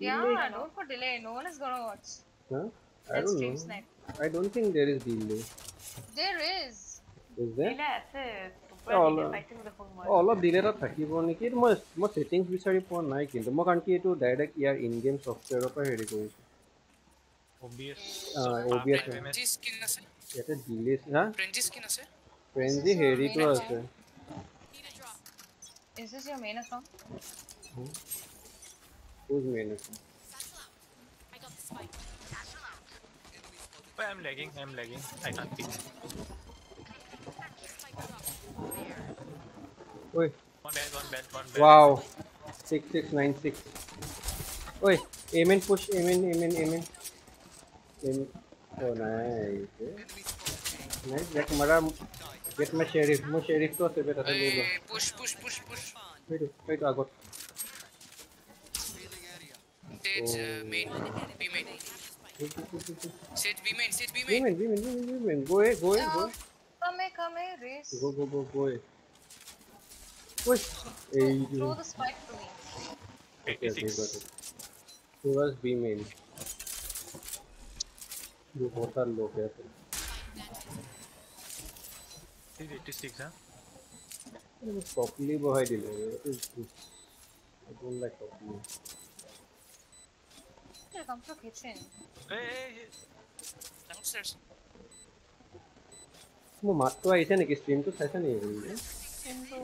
Yeah, don't put delay. No one is gonna watch. Huh? I Let's don't stream know. snipe. I don't think there is delay. There is. Is there? দিলে আছে অ, অলপ- পাইছে দেখোন মই অ, অলপ দিলে তাত থাকিব নেকি এইটো মই মই ছেটিংছ বিচাৰি পোৱা নাই কিন্তু মই কাৰণ কি এইটো ডাইৰেক্ট ইয়াৰ ইন গেম ছফ্টৱেৰৰ পৰা হেৰি কৰিছোঁ OBS অ, OBS হয়। ফ্ৰেঞ্চি স্কিন আছে ইয়াতে দিলে হা ফ্ৰেঞ্চি স্কিন আছে ফ্ৰেঞ্জি হেৰিটো আছে Is this your main account? Who's minus? I got the spike. But I'm lagging, I'm lagging. I can't pick. Oi. One bad, one bad, one bad. Wow. 6696. Oi, aim in, push, aim in, aim in, aim in. Aim in. Oh, nice. Nice, get mara. Get my sheriff. My sheriff to se beta tha. Push, push, push, push. Wait, wait, I got. Sage oh. main. B main. Sage B main. Sage B main. B main. B main. B main. B main. Go A. Go A. Go A. Come A. Come A. Race. Go go go go A. Push. A. Throw the spike to me. Okay, they got it. He was B main. ये बहुत सारे लोग हैं तो 86 हाँ properly behind it I don't like properly Look, I'm through kitchen. Hey, hey, hey. Downstairs. वो मार तो ऐसे नहीं कि स्ट्रीम तो ऐसा नहीं है स्ट्रीम तो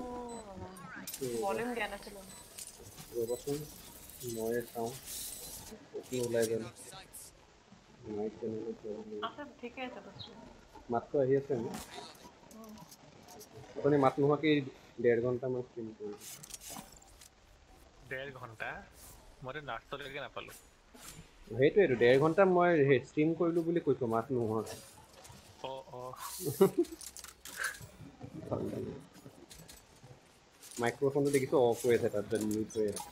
वॉल्यूम गया ना चलो वो बस नॉइस साउंड ओके उलाएगा नाइट करने को तो आप सब ठीक है सब মাত্র আহি আছে আমি আপুনি মাত নোহোৱাকে ডেৰ ঘণ্টামান স্ক্ৰীম কৰিলোঁ ডেৰ ঘণ্টা মই নাৰ্ছলৈকে নাপালোঁ সেইটোৱেইটো ডেৰ ঘণ্টা মই ষ্ট্ৰীম কৰিলোঁ বুলি কৈছোঁ মাত নোহোৱাকৈ অ মাইক্ৰফোনটো দেখিছোঁ অফ হৈ আছে তাত মিউট হৈ আছে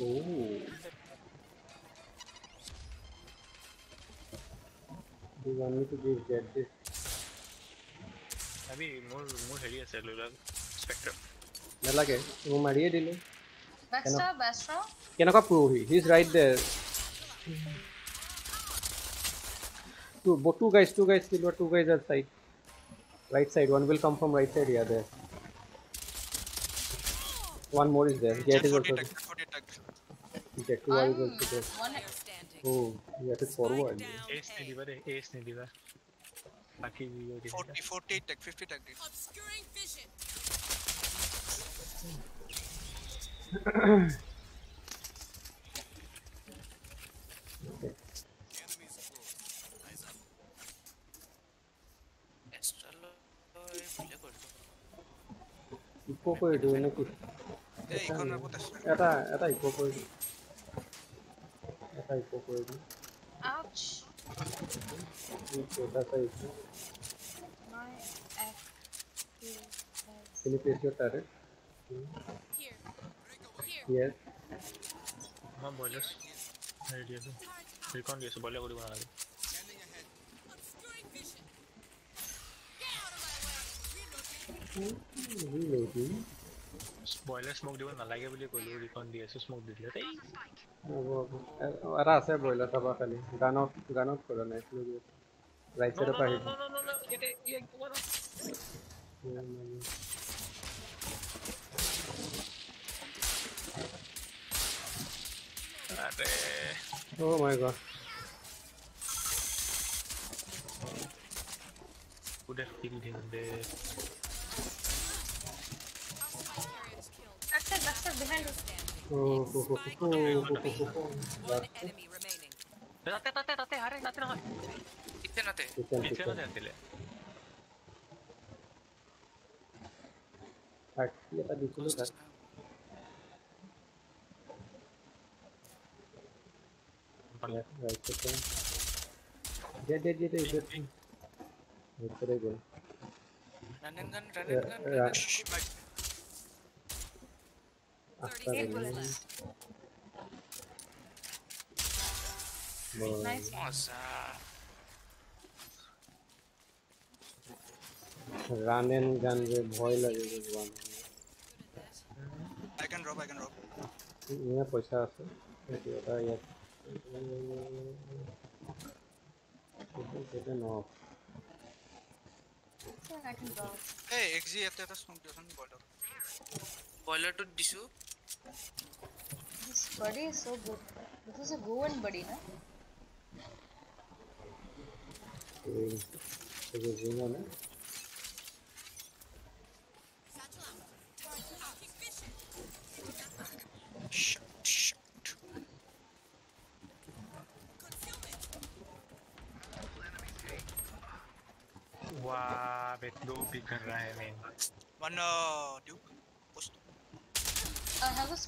Oh. You want me to give get this? Abhi ಮೂರ್ ಮೂರ್ ಹೆಡಿ ಸೆಲ್ಯುಲರ್ ಸ್ಪೆಕ್ಟ್ರಮ್ ನಲ್ಲಗೆ ಇವ ಮಾಡಿಯೇ ದಿಲ್ಲ ಬೆಸ್ಟಾ ಬೆಸ್ಟಾ ಕೆನಕ ಪ್ರೋಹಿ he is right there two bo two guys two guys kill two guys at side right side one will come from right side yeah there one more is there get is also get two guys also there oh you have to forward ace ne diva re ace ne diva বাকী ভিডিঅ' দিবা 40 48 take 50 take দিন Eco কৰি দিওঁ নেকি? এই ইখন আগত আছে এটা এটা ইকো কৰি দিওঁ এটা ইকো কৰি দিওঁ छोटा सा एक Can you place your turret? Here. Here. हाँ बॉयलर्स नहीं दिया तो फिर कौन दिया बॉयलर गोली बना रहा है Reloading. বইলাৰ স্মক দিব নালাগে বুলি ক'লো ৰিকন দি আছোঁ স্মক দি দিলে। এটা আছে ব্ৰইলাৰ চাবা খালি গানত গানত কৰা নাই ৰাইট চাইডৰ পৰা আহিব আৰে। অ' মাই গড কোনে ফিল দিম দে behind us. Oh, oh, oh, oh, oh, oh. Nate, nate, nate, are, nate, nate. Itte nate. Itte nate antile. Aqui tá dentro do lugar. Vai, vai, vai. Dê, dê, dê, dê, dê. Me entregou. Running gun, running gun, running gun. Hasta de nice. Nice. Run in gun with boiler is one. I can drop, I can drop. Yeah, push us. Hey, XZ, after the smoke, doesn't boiler. Boiler to disu. This buddy is so good. This is a Goan buddy, na? Mm. This is Goan, na? वाह मैं दो भी कर रहा है मैं one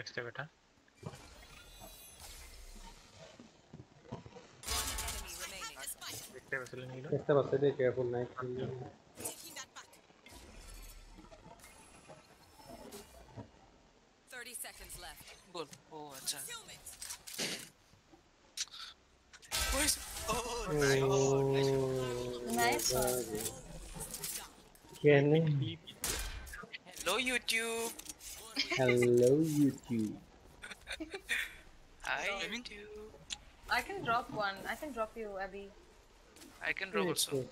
फिर से बेटा देखते बस नहीं लो देखते बस दे केयरफुल नाइट खेल लो बोल ओ अच्छा Where's oh nice oh nice Kenny Hello, YouTube. Hi, YouTube. I can drop one. I can drop you, Abby. I can drop also.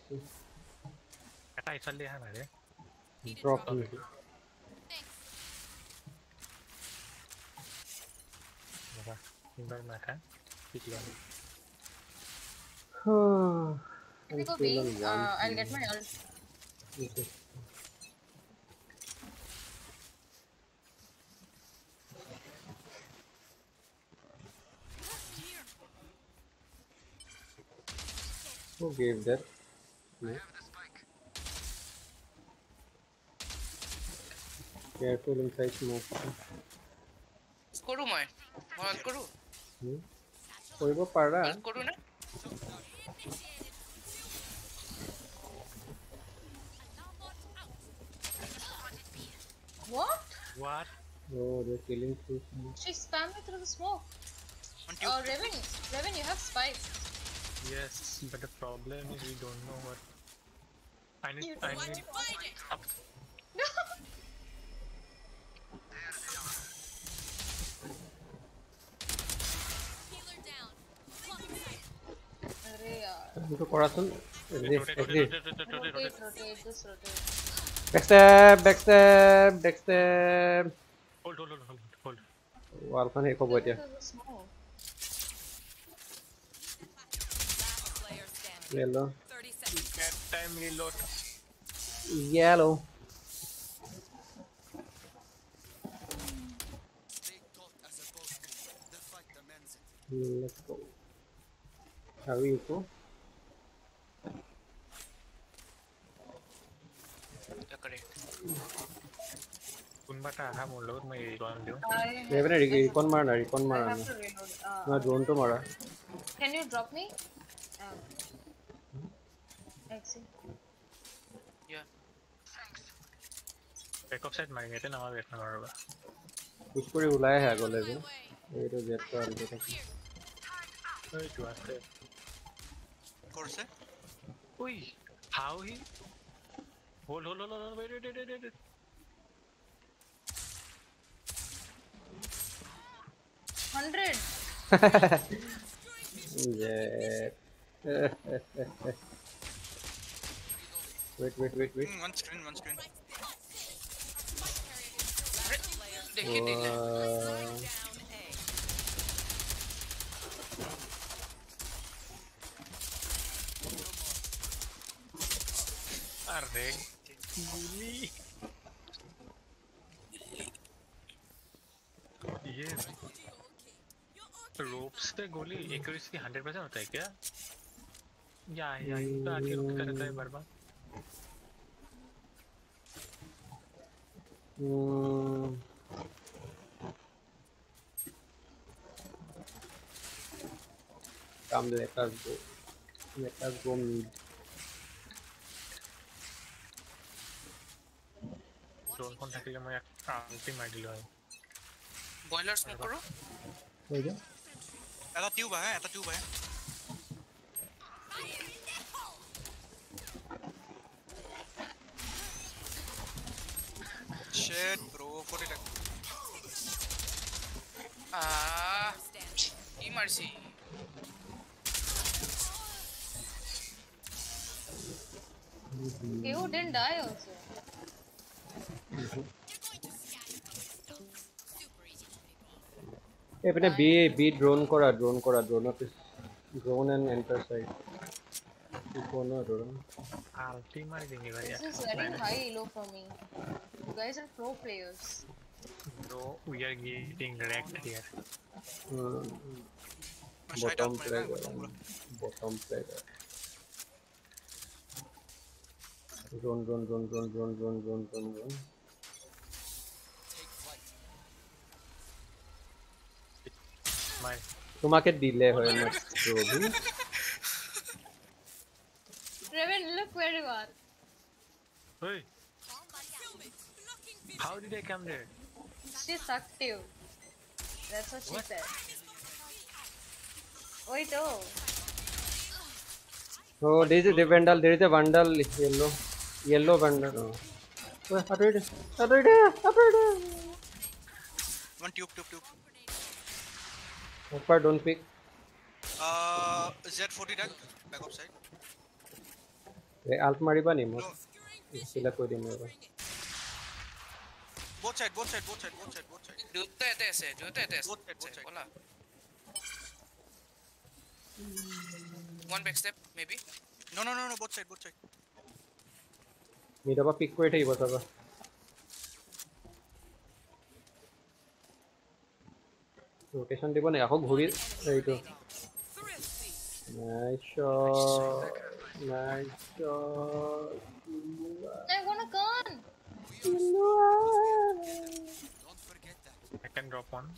I can drop you. Tinggal makan, pikiran. If you go B, uh, I'll get my ult. Okay. Who gave that? No. Careful inside smoke. কৰোঁ মই মই all কৰোঁ Hmm? কৰিব পাৰা all কৰোঁ নে What? What? Oh, they're killing through smoke. She spammed me through the smoke. One Duke. Oh, Revan, Revan, you have spike. Yes, but the problem is we don't know what. I need. You I want need. To find it. Up. No. Corazon, rotate, rotate, rotate, rotate, rotate. Backstab, backstab, backstab. Hold, hold, hold, hold, hold. Walkan, hey, ko. ले लो time reload ये लो Let's go. Have you go? कुनबाट आहा मोलोर मैं recon दियो मैं भी नहीं recon मारना recon मारना ना जोन तो मारा can you drop me backup side मारेंगे तो ना वेट ना करोगे कुछ ही बुलाया है गोले से ये तो जेट का अंदर है ओए जुआते कौन से ओए how he whole whole whole whole wait wait wait wait hundred ये Wait, wait, wait, wait. One screen, one screen. Wow. ये रोप्स पे गोली एक्यूरेसी 100% होता है क्या या या तो आके रुक कर है बर्बाद Hmm. Come, let us go. Let us go mid. Drone কোন থাকিলে মই আলটি মাৰি দিলো হয় বয়লাৰ স্মক কৰোঁ Wait, yeah? এটা টিউব আহে এটা টিউব আহে shit, bro. Put it like. Ah. Emergency. You didn't die also. Hey, but B B drone kora drone kora drone up is drone and enter side. Two corner drone. I'll team my thingy. This is very high elo for me. You guys are pro players. bro we are getting wrecked here মই side bottom out মাৰিবা player একদম পুৰা bottom player drone drone drone drone drone drone drone drone drone my তোমাকে দিলে হয় মই ৰবি Raven, look where you are. hey How did they come there? She sucked you. That's what, what? she said. Wait, oh. So there is a bundle, there is a bundle yellow. Yellow bundle. Oh. oh. Up it, up it, up it. One tube, tube, tube. Hopper, don't pick. Uh, Z40 duck, back upside. Hey, Alt mariba ni mo. Sila ko? both side, both side, both side, both side, both side. जोते हैं ऐसे, जोते हैं ऐसे. Both side, both side. बोला. One back step, maybe. No, no, no, no, both side, both side. मेरा पास pick wait है ये बता था. रोटेशन देखो ना आखो घोड़ी रही तो. Nice shot. Nice shot. They're gonna gun. I can drop one.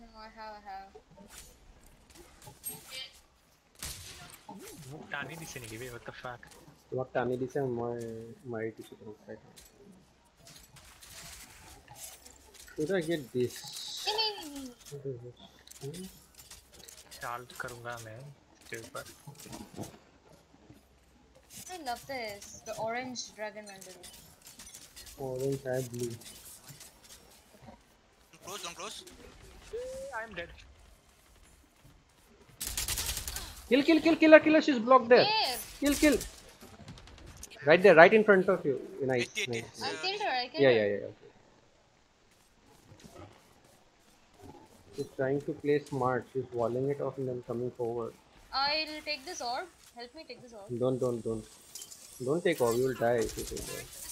No, I have, I have. What टानी दी से नहीं गई व्हाट द फक वो टानी दी My हमारे हमारी टीचर को रखा है उधर get this I love this the orange dragon underneath vandal. Orange and blue. Don't close, don't close. I'm dead Kill, kill, kill, killer, killer. She's blocked there. Here! Kill, kill. Right there, right in front of you. Nice, 80, 80. nice. I killed her, I killed Yeah, her. yeah, yeah. Okay. She's trying to play smart. She's walling it off and then coming forward. I'll take this orb. Help me take this orb. Don't, don't, don't. Don't take off. You'll die if you take that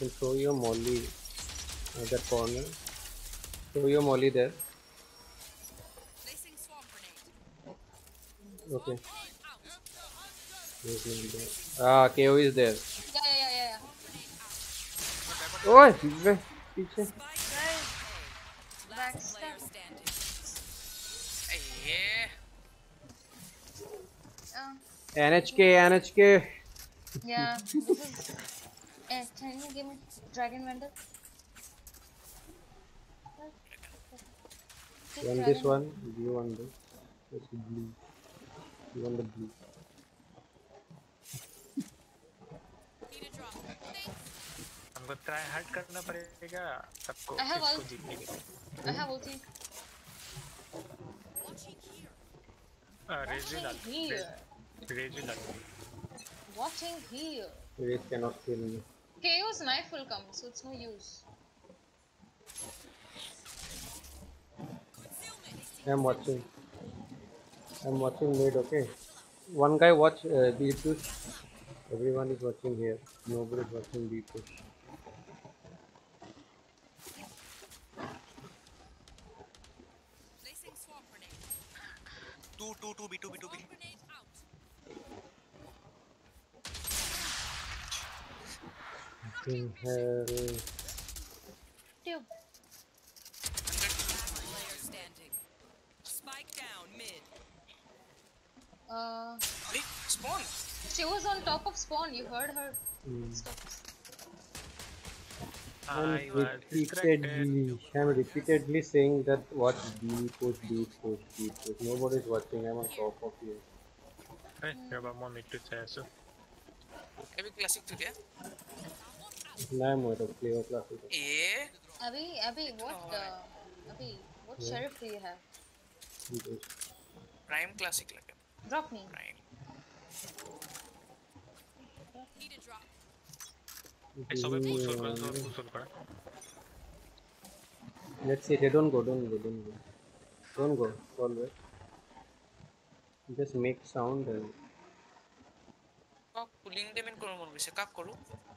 and throw your molly at that corner. Throw your molly there. Okay. Ah, KAY/O is there. Yeah, yeah, yeah, yeah. Oh, ओए पीछे NHK NHK Yeah Eh, can you give me Dragon Vandal? you want this one do you want this this is blue you want the blue. हमको try hard करना पड़ेगा सबको I have इसको all- जीतने के लिए I have ulti. Watching here. रेजू डाल Here. रेजू डाल Watching here. Race cannot kill me KAY/O's knife will come, so it's no use. I'm watching I'm watching mid okay one guy watch uh, B push everyone is watching here nobody is watching B push Placing swarm grenade. Two, two, two B, two B, two B. Grenade out. In hell. Tube. Spike down mid. Uh, Hey, spawn. she was on top of spawn. You heard her Mm. I I'm repeatedly, I'm repeatedly saying that watch B, push B, push B, push. Nobody's watching. I'm on top of you. Hey, you're about more mid to say so. Every classic to get. Now I'm with a player class. Yeah. Abhi, Abhi, what? Uh, Abhi, what Yeah. sheriff do you have? Prime classic like a Drop me. prime. Need a drop. Hey, সবাই push hold করো, সবাই push hold করো। Let's see. They don't go. Don't go. Don't go. Don't go. Always. Just make sound and কাক pulling ডেমেন কৰো মন গৈছে কাক কৰো push আহিব।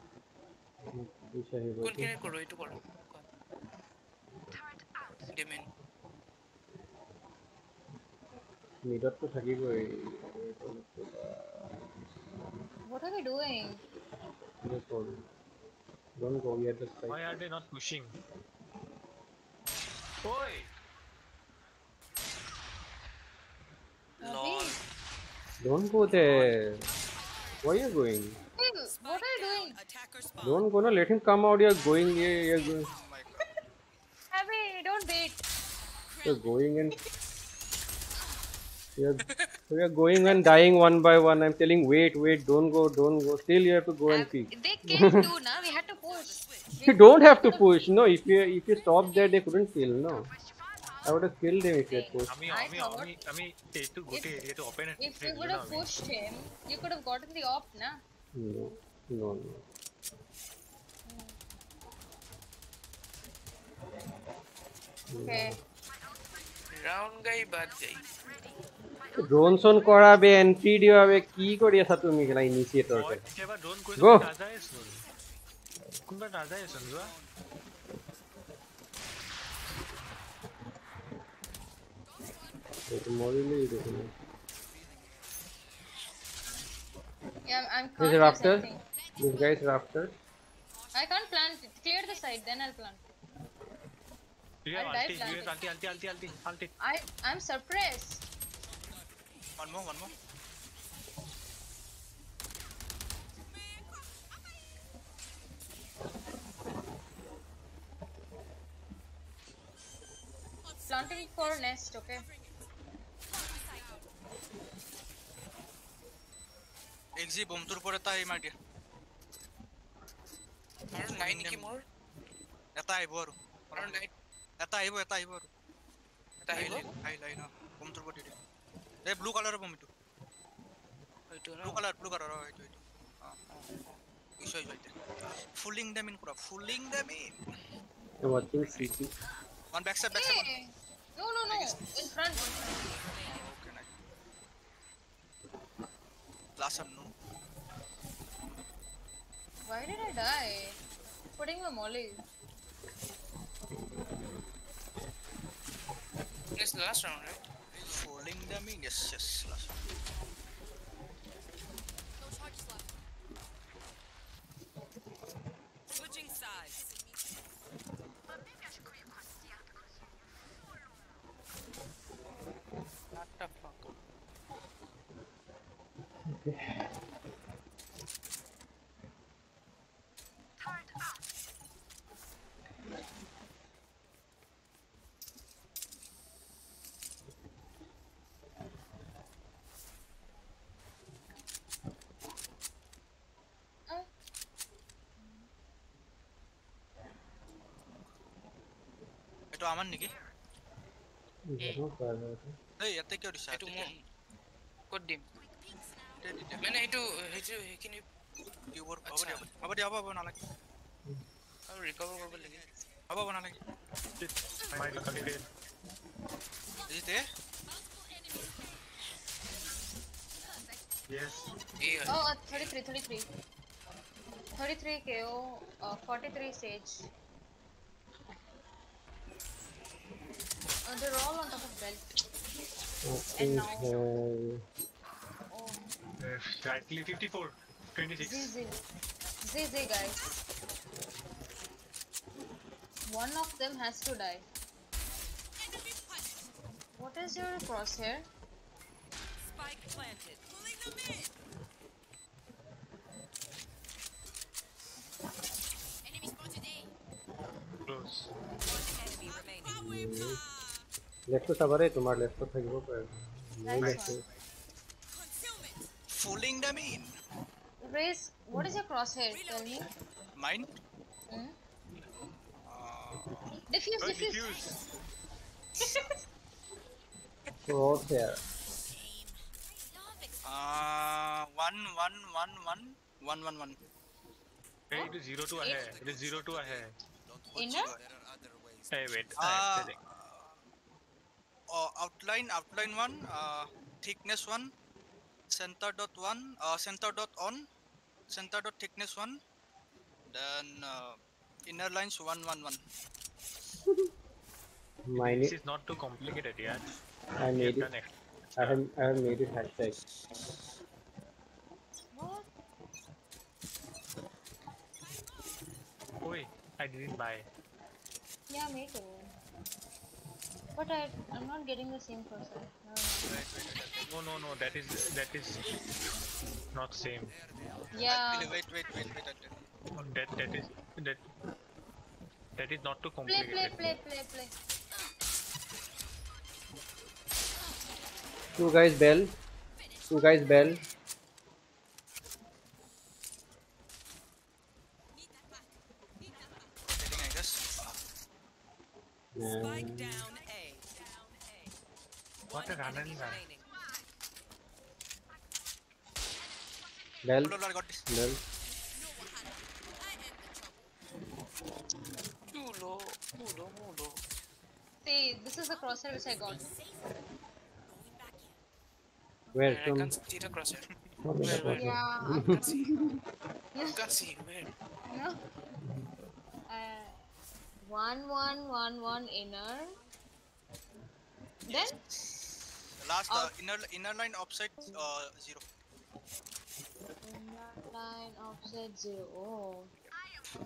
কোনখিনি কৰো এইটো কৰো ডেমেন মিডতটো থাকিবই What are we doing? Just hold. Don't go. We are just Why like are they not pushing? Oi! Abhi, don't go there. Why are you going? Oh don't go, no. Let him come out. You're going. Yeah, you're going. Abhi, don't beat. You're going and you're you're going and dying one by one. I'm telling, wait, wait, don't go, don't go. Still, you have to go and peek. They came too, na. We had to push. You don't have to push. No, if you if you stop there, they couldn't kill. No. I would have killed him if you had pushed. Ami, Ami, Ami, Ami, take to go to area open it. If you would have pushed him, you could have gotten the op, na. No, no, no. Okay. Round গাই বাদ যাই drone চোন কৰাবে entry দিয়াবে কি কৰি আছা তুমি কেলা ইনিচিয়েটৰ মই কেতিয়াবা ড্ৰোন Go. কৰিছো নাযায়চোন কোনোবা নাযায়চোন যোৱা এইটো মৰিলেই দেখোন Yeah, I'm, I'm This can't is do rafter. something. This guy is rafter. I can't plant it. Clear the side, then I'll plant. You have I'll die ulti, you have planted. ulti, ulti, ulti, ulti, ulti. I I'm suppressed. One more, one more. Planting for nest, okay? XG বোমটোৰ ওপৰত এটা এই মাৰি দিয়া আৰু নাই নেকি মোৰ এটা আহিব আৰু আৰু নাই এটা আহিব এটা আহিব আৰু এটা আহিব আহিল আহিল আহিল অ বোমটোৰ ওপৰত দি দিয়া এই ব্লু কালাৰৰ বোম এইটো হয়তো ব্লু কালাৰ ব্লু কালাৰ অ এইটো এইটো অ ইছ হৈ যায় ফুলিং দেম ইন কৰা fooling them in I'm watching CT. One back side back side Hey! No, no, no. In front. In front. Okay নাই last up no Why did I die? Putting my molly. place the last round, right? Holding the mean, yes, yes, last round. এইটো আমাৰ নেকি জানো কাৰ হয় এইটো। এই ইয়াতে কিয় দিছা এইটো মোৰ ক'ত দিম ইয়াতে দি দিয়া। মানে সেইটো সেইটো সেইখিনি টিউবৰ হ'ব আচ্ছা। দিয়া হ'ব দিয়া হ'ব হ'ব নালাগে আৰু ৰিকভাৰ কৰিব লাগে হ'ব হ'ব নালাগে My God, okay. এইতে Yes. এই হয় oh, uh, 33, 33. 33 KO, uh, 43 Sage. they're all on top of belt. Nothing now- Oh, Slightly 54, 26. ZZ. ZZ, guys. One of them has to die. What is your crosshair? লেফটো চাবা দেই তোমাৰ লেফটো থাকিব পাৰে মোৰ Nice লেফটো Concealment. Fooling them in. Race, what is your crosshair? Tell me. Mine? Hmm? Uh, Diffuse, Oh, diffuse. diffuse. Crosshair uh, one, one, one, one, one, one, one. Hey, it is 0 to ahe. It is 0 to ahe. Inner? Hey, wait. I am Uh, telling. uh, outline outline one uh, thickness one center dot one uh, center dot on center dot thickness one then uh, inner lines one one one. This is not too complicated yeah. I made it. I have, I have made it hashtag what? Oi, I didn't buy. Yeah me too. But I, I'm not getting the same person. No, no. Wait, wait, wait, No, no, no. That is that is not same. Yeah. wait, wait, wait, wait, wait, wait. That that is that that is not too Play, complicated. play, play, play, play. Two guys bell. Two guys bell. Hitting, I guess. Spike And down A. What a One run enemy and run. remaining. Bell. Hold on, I got this. Bell. Too low, too low, too low. See, this is the crosshair which I got. Where I from? can't see the crosshair. from the crosshair? Yeah. I can't see. I can't see. Where? no. Uh, one, one, one, one inner. Then Last, uh, Out. inner, inner line offside, uh, zero. Inner line offset zero. Eh,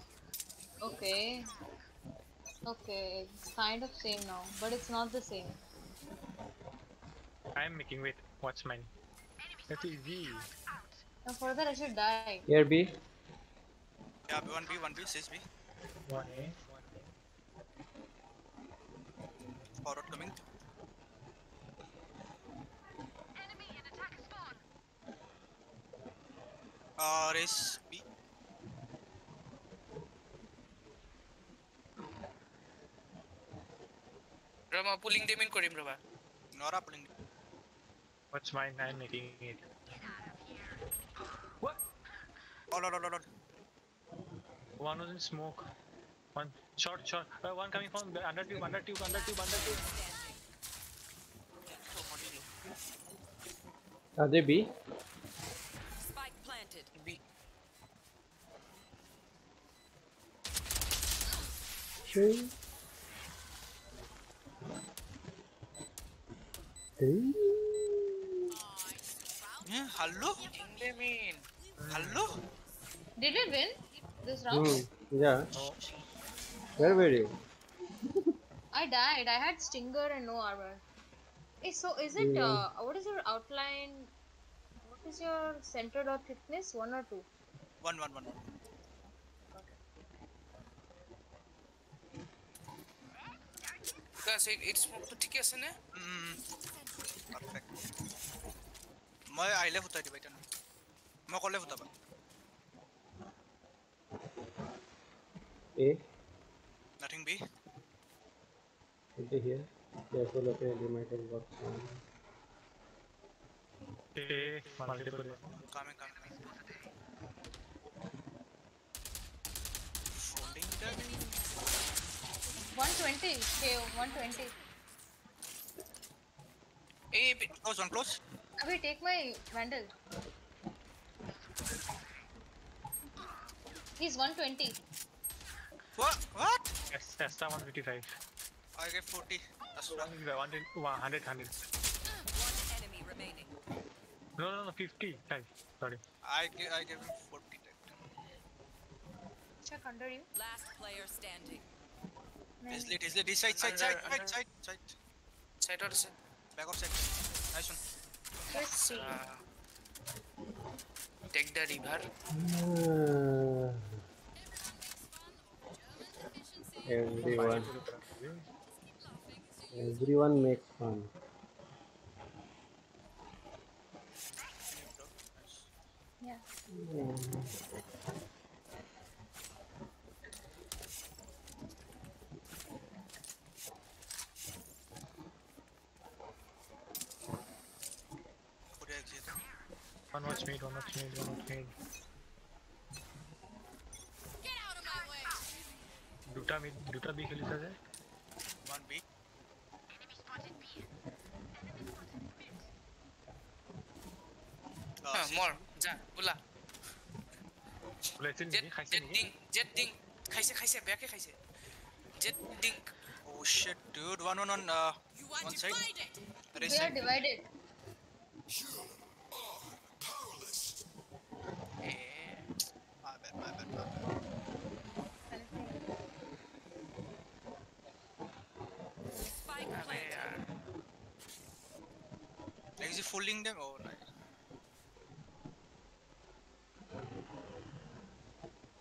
oh. Okay. Okay, it's kind of same now, but it's not the same. I am making wait. What's mine? That's easy. Now for that I should die. Here B. Yeah, B one B, one B, six B. One A. Forward coming. Uh. Rama pulling them in Korim Rama. Nora pulling. What's mine? I am making it. What? Oh, no, no, no, no. One was in smoke. One short, short. Uh, one coming from the under tube, under tube, under tube, under tube. Are they B? Three. Three. Yeah, hello? Pulling them in. Hello? Did we win this round? Hmm. Yeah. No. Where were you? I died. I had stinger and no armor. Eh, so is it Yeah. uh, what is your outline? What is your center dot thickness? One or two? One, one, one. Because it, it's to ঠিকে আছে নে? Mm, perfect. মই আহিলে ফুটাই দিবা এতিয়া মই ক'লে ফুটাবা A. Nothing B Is they here? Careful, okay, they might have got some. A. Multiple. Coming coming 120. Okay, 120. এই Close, one close. Abhi, take my vandal. He's 120. What? What? Yes, Testa 155. I get 40. That's One, right. one, 100, 100. Ah, no, no, no, 50 times. Sorry. I gave, I gave him 40 tech. Check under you. Last player standing. Is late, is late, this side, side, side, side, side, side. Side or side? Back of side. Nice one. Let's see. Uh, take the river. No. Everyone. Everyone makes fun. Yeah. yeah. One watch mid, one watch mid, one watch mid. দুটা mid দুটা B খেলিছে যে One B. Uh, six. মৰ যা OLA ওলাইছিল jet নেকি খাইছে jet নেকি ডিং জেট ডিং খাইছে খাইছে বেয়াকে খাইছে Jett ding Oh shit, dude. One on on uh, one side. Right We are side. divided. My bad, my bad, my bad. Spike আবে planted. यार Like, is he fooling them? Oh, nice.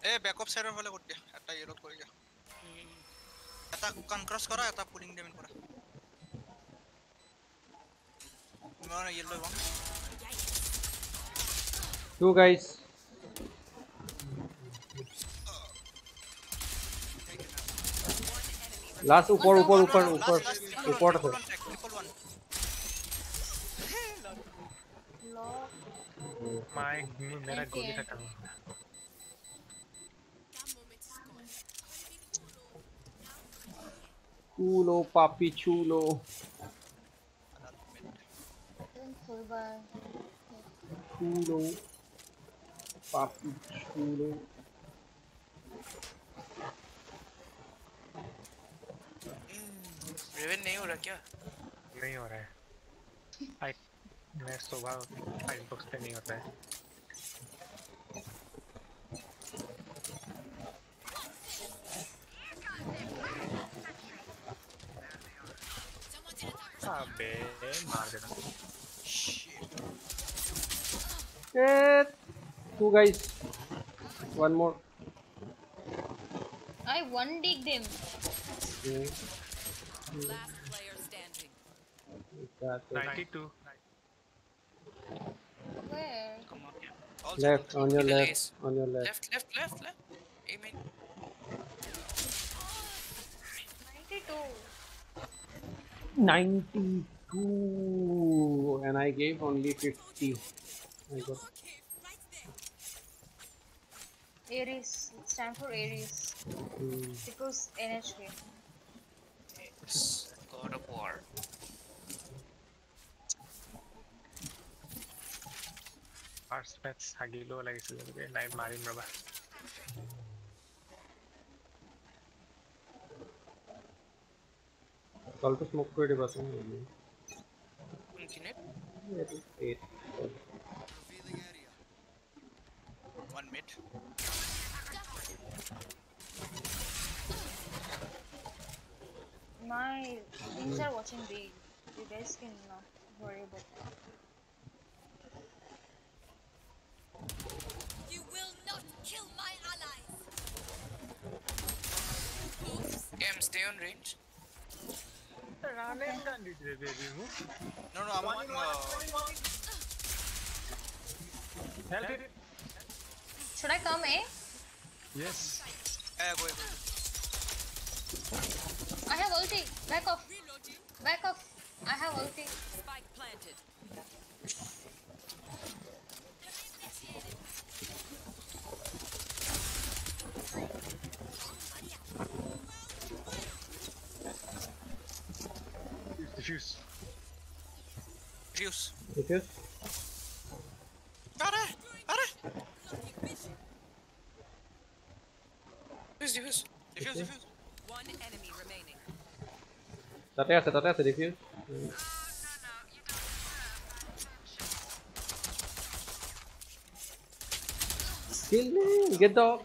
A backup সাইডৰ ফালে কৰি দিয়া এটা ইয়েলত কৰি দিয়া এটা কনক্ৰছ কৰা এটা পুলিং ডেমেন কৰা মই yellow one two guys last ऊपर ऊपर ऊपर ऊपर ऊपर थे माय मेरा गोली का काम चूलो पापी चूलो। चूलो पापी चूलो। रेवन नहीं हो रहा क्या? नहीं हो रहा है। आई मैं सुबह फ़ाइल बॉक्स पे नहीं होता है। अबे मार देना। Two guys. One more. I one dig them. Last player standing. 92. Where? Come on, yeah. Also left, on your left, on your left. Left, left, left, left. Aiming. 92. 92. And I gave only 50. I got... Aries. It's time for Aries. Mm. Because NHK. God of War. First match ಆಗಿಲ್ಲ ಲೈಸಲ್ ಇದೆ live ಮಾರಿನ್ ರಬಾ ಸ್ವಲ್ಪ smoke ಕೊಡಿ ಬಸ್ ಉನ್ಕಿನೆ One mid. my things are watching big. You guys can not worry about that. You will not kill my allies. Game stay on range. No, no, I'm on. Uh... Help it. Should I come, eh? Yes. Yeah, go, ahead. I have ulti. Back off. Back off. I have ulti. Spike planted. Diffuse. Fuse. Diffuse? Tá perto, tá perto, defio. Killing, get the.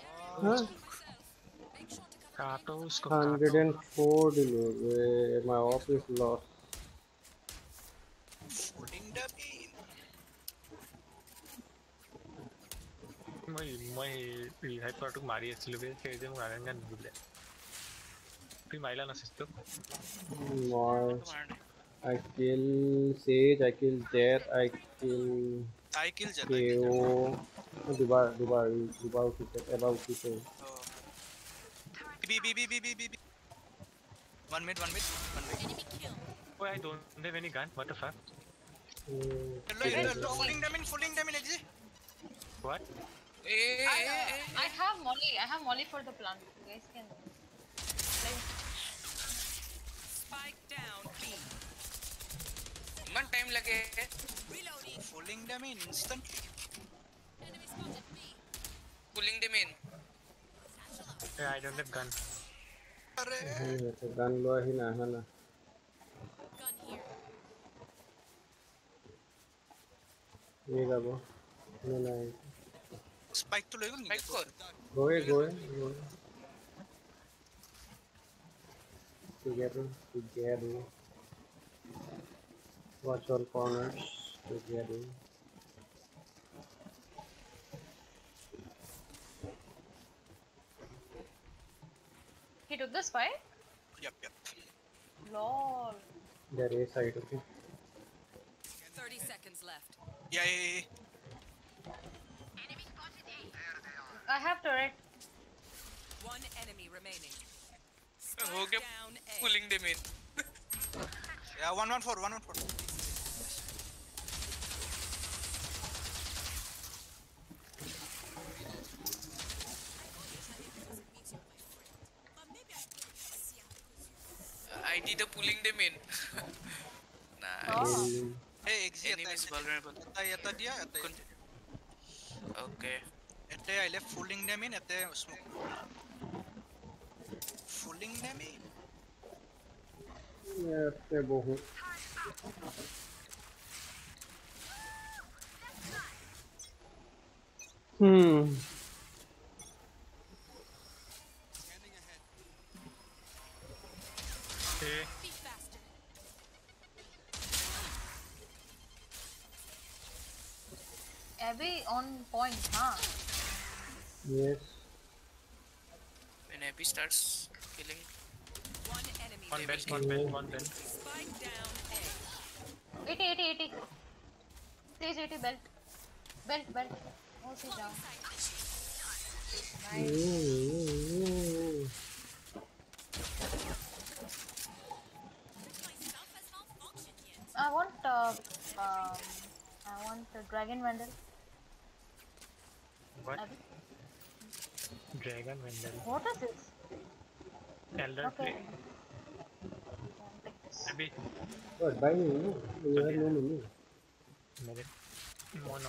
Cartos, huh? 104 delivery. Eh, my office lost. I'm going to go to the hyper to going to go to. Team Isla na sister. Mars. I kill Sage, I kill Jett, I kill... I kill Jett. KAY/O. Dubar, Dubar, Dubar Ukite, Eva Ukite. B, B, B, B, B, B, B. One mid, one mid, one mid. Enemy kill. Boy, I don't have any gun, what the fuck? Mm. Fulling them in, fulling them in, XG. What? Hey, I, uh, hey, I have molly, I have molly for the plant. You guys can... कितना time लगे pulling the main instant pulling the main I don't have gun अरे। तो gun लो ही ना है ना। ये का वो? नहीं नहीं। स्पाइक तो लेगा नहीं? स्पाइक को। गोए गोए गोए together together watch all corners together he took the spike? Yep, yep. Lol. there is side okay 30 seconds left. Yeah, yeah, yeah. I have turret. One enemy remaining. हो गया पुलिंग द मेन या 114 114 I did the pulling them nice. Oh. Eh, hey, exit. Enemy is vulnerable. Yata, yata dia, yata. Pulling them in. pinging at me? É, pegou ruim. Hum. Okay. Abby on point, huh? Yes. When Abby starts killing One enemy one belt, one belt, one belt. Spike down 80, 80, 80. Stage 80 belt. Belt, belt. Oh, she's down. Nice. Mm. I want, uh, um, I want the dragon vandal. What? Dragon Vandal. What is this? Elder okay. play. Abhi. What? Buy me, no? You have no money. मेरे more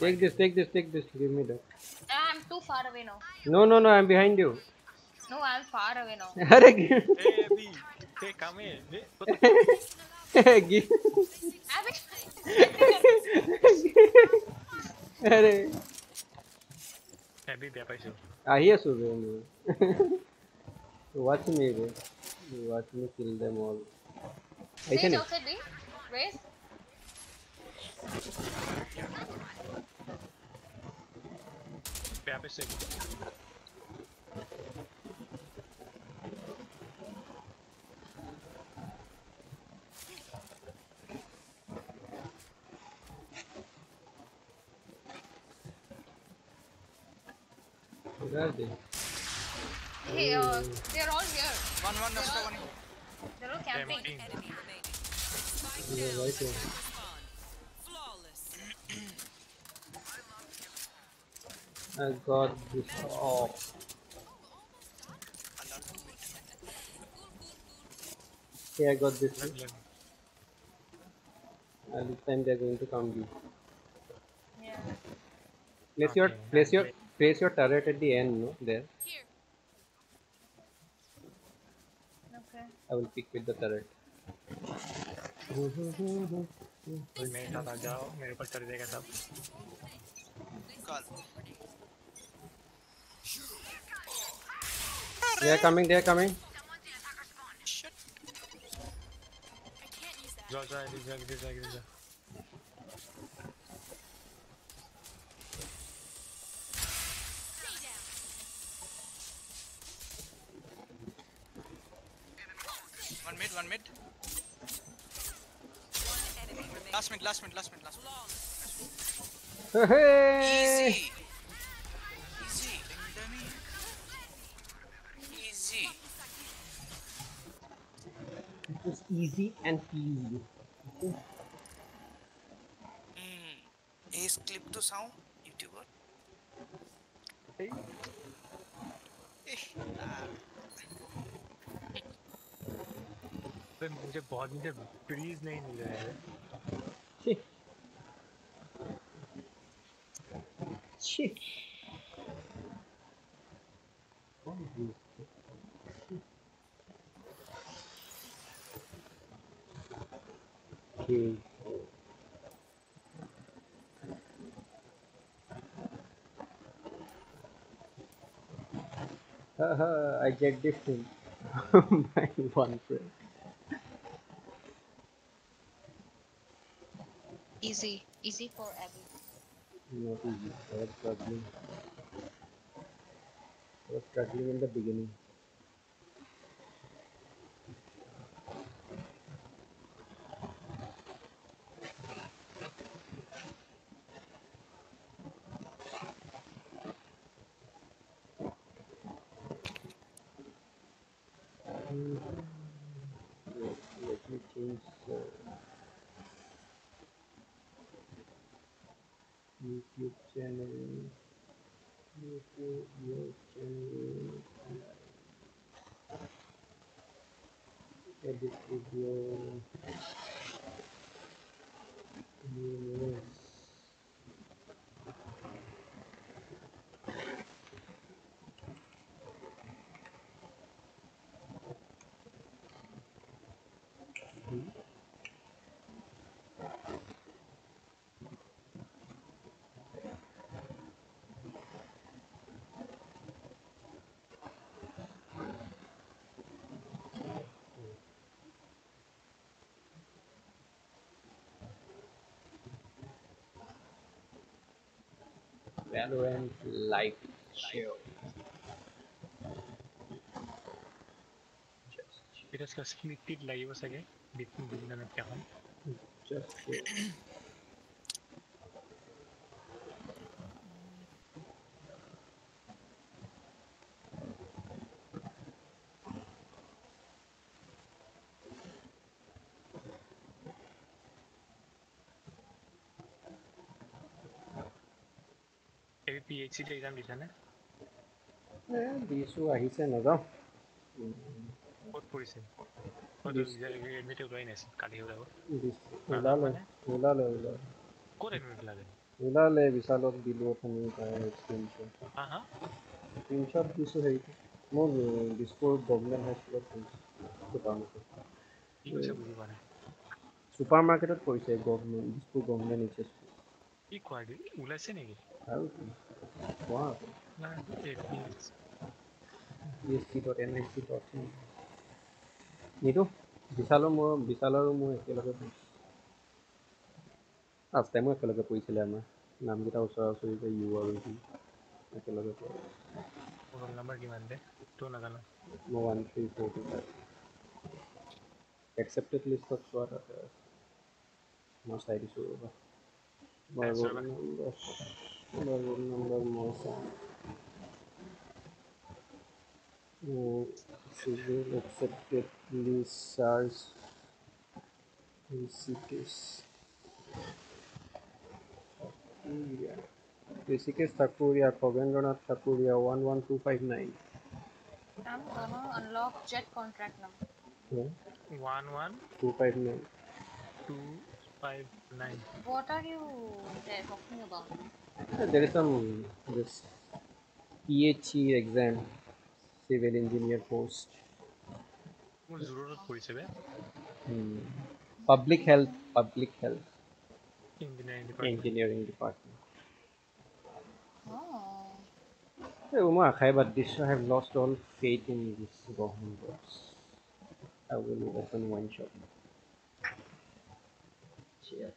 Take this, take this, take this. Give me that. I'm too far away now. No, no, no. I'm behind you. No, I'm far away now. अरे give. Hey, Abhi. Hey, come here. Give. अरे अभी व्यापारी से आई है सुबह में Watch me, bro. Watch me kill them all. Stay also, B. Raise. Bam is sick. Where are they? Hey, uh, they're all here. One one Asta, one. They're all camping. Empty. Enemy remaining. Spike Yeah, down. right here. Flawless. I got this off okay I got this Let- let- and this time they're going to come B Yeah. place your place your place your turret at the end no there Okay. I will pick with the turret. मेरे साथ आ जाओ मेरे ऊपर चढ़ जाएगा सब They are coming, they are coming. Shit. Go, go, go, go, go, go. mid, one mid. Last mid, last mid, last mid, last mid. Hey! Easy! Easy. Easy. It easy and easy. Hmm. Ace clip to sound, YouTuber. Hey. Eh, ah. अबे मुझे बहुत मुझे please नहीं मिल रहा है Shit. Shit. What is this? Okay. Haha, I get different. My one friend. Easy. Easy for everyone. Not easy. I was struggling. I was struggling in the beginning. Hmm. Wait, Let me change. Uh, YouTube channel. YouTube your channel. Edit video. Valorant live show. Just. It is live was again. Between Just. Cheat exam দিছা নে? দিছোঁ আহিছে নাযাওঁ। ক'ত পৰিছে admit ওলাই নাই কালি ওলাব ওলালে ওলালে ওলালে। ক'ত এডমিট ওলালে? ওলালে বিশালত দিলোঁ তুমি তাৰ প্ৰিন্সত দিছোঁ হেৰিটো মোৰ দিছপুৰ গভমেণ্ট হাইস্কুলত ছুপাৰ মাৰ্কেটত পৰিছে government Dispur government H S কি কোৱা ওলাইছে নেকি? আৰু কি কোৱা নাই admit P S C dot N I C dot in নিদো বিশালৰ মোৰ বিশালৰো মোৰ একেলগে লাষ্ট টাইমো একেলগে পৰিছিলে আমাৰ নামকেইটা ওচৰা ওচৰিকে ইউ আৰু ভি একেলগে পৰে মোৰ ৰোল নম্বৰ কিমান দে তো নাজানো মই one three four two five accepted লিষ্টত চোৱা তাতে মই চাই দিছোঁ ৰ'বা মই roll. Number Level number Mosa. Uh, schedule accepted. Please search Rishikesh. Thakuria. Rishikesh Thakuria, Kogendranath Thakuria, 11259. I'm gonna uh, unlock Jett contract number. Yeah. 11259. 259. What are you talking about? there is some this PHE exam civil engineer post hmm. public health public health engineering department, engineering department. Oh. Hey, but this I have lost all faith in this government jobs. I will open one shop. Cheer.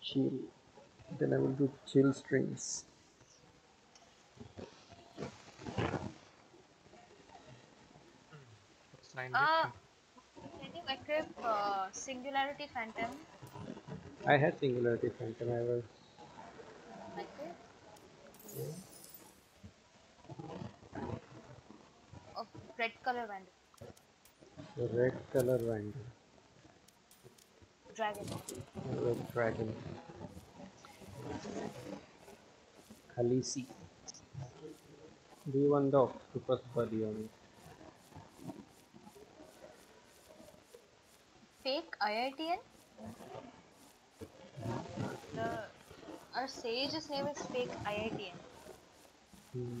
Cheer. Then I will do chill strings. It's nine Ah, can you equip uh, Singularity Phantom? I had Singularity Phantom. I was Equip? Of red color bandit. the red color Vandal. Dragon. Red dragon. Khaleesi. Do you want the octopus body on it? Fake IITN? The our sage's name is fake IITN. Hmm.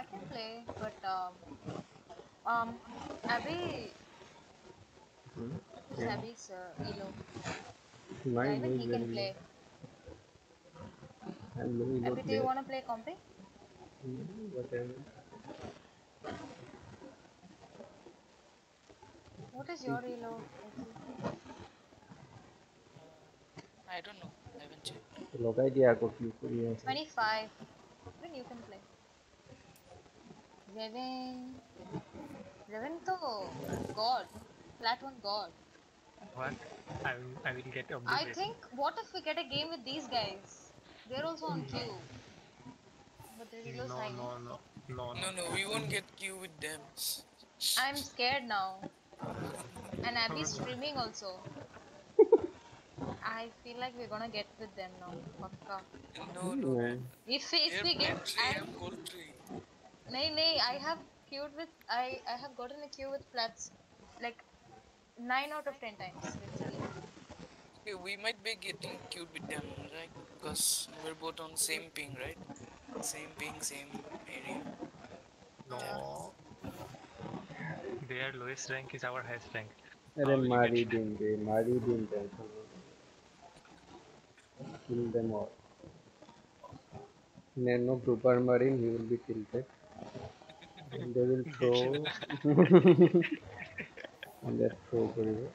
I can play, but um, um, Abby, hmm? yeah. Abby's uh, Elo? Mine Even he can play. Abby, do you want to play Compi? Whatever. What is your elo? I don't know. I haven't checked. Log idea को क्यों करिए? 25. Then you can play. Revan. Revan to God. Flat one God. What? I will, I will get I think, what if we get a game with these guys? They're also on queue. But they're elo No, no, no, no, No, no. no, we won't get queue with them. I'm scared now. And Abby's streaming also. I feel like we're gonna get with them now. Pakka. No, no. Yeah. If if we get, Airplane tree, I, I'm nay, nay, I have queued with, I, I have gotten a queue with flats, like nine out of ten times, literally. Okay, we might be getting queued with them, right? Because we're both on same ping, right? Same ping, same area. No. Their lowest rank is our highest rank. अरे मारी them? देंगे मारी देंगे tension kill them all nano super marine he will be tilted and they will throw and they throw करेगा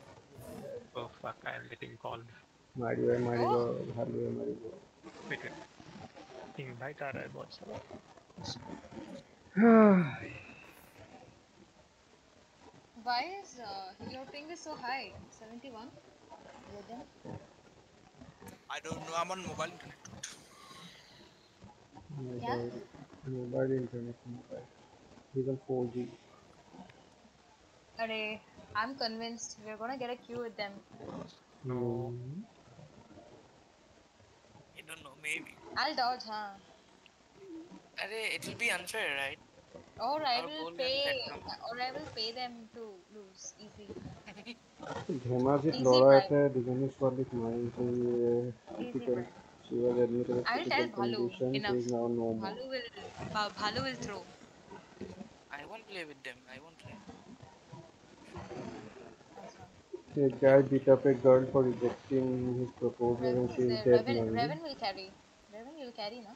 oh fuck I am getting called मारी है मारी को हर लिए मारी को ठीक Why is uh, your ping is so high? 71? I don't know. I'm on mobile internet. Yeah? Mobile internet. Mobile even 4G. Array, I'm convinced we're gonna get a queue with them. No. I don't know, maybe. I'll dodge, huh? Array, it will be unfair, right? Or I will pay, or I will pay them to lose easy. Dhemaji Flora at a Divinis Public Mind to critical. She will, Bhalu will throw. I won't play with them. I won't play. That's fine. A guy beat up a girl for rejecting his proposal Revan and is she is there. dead Revan, now. Revan will carry. Revan will carry, no?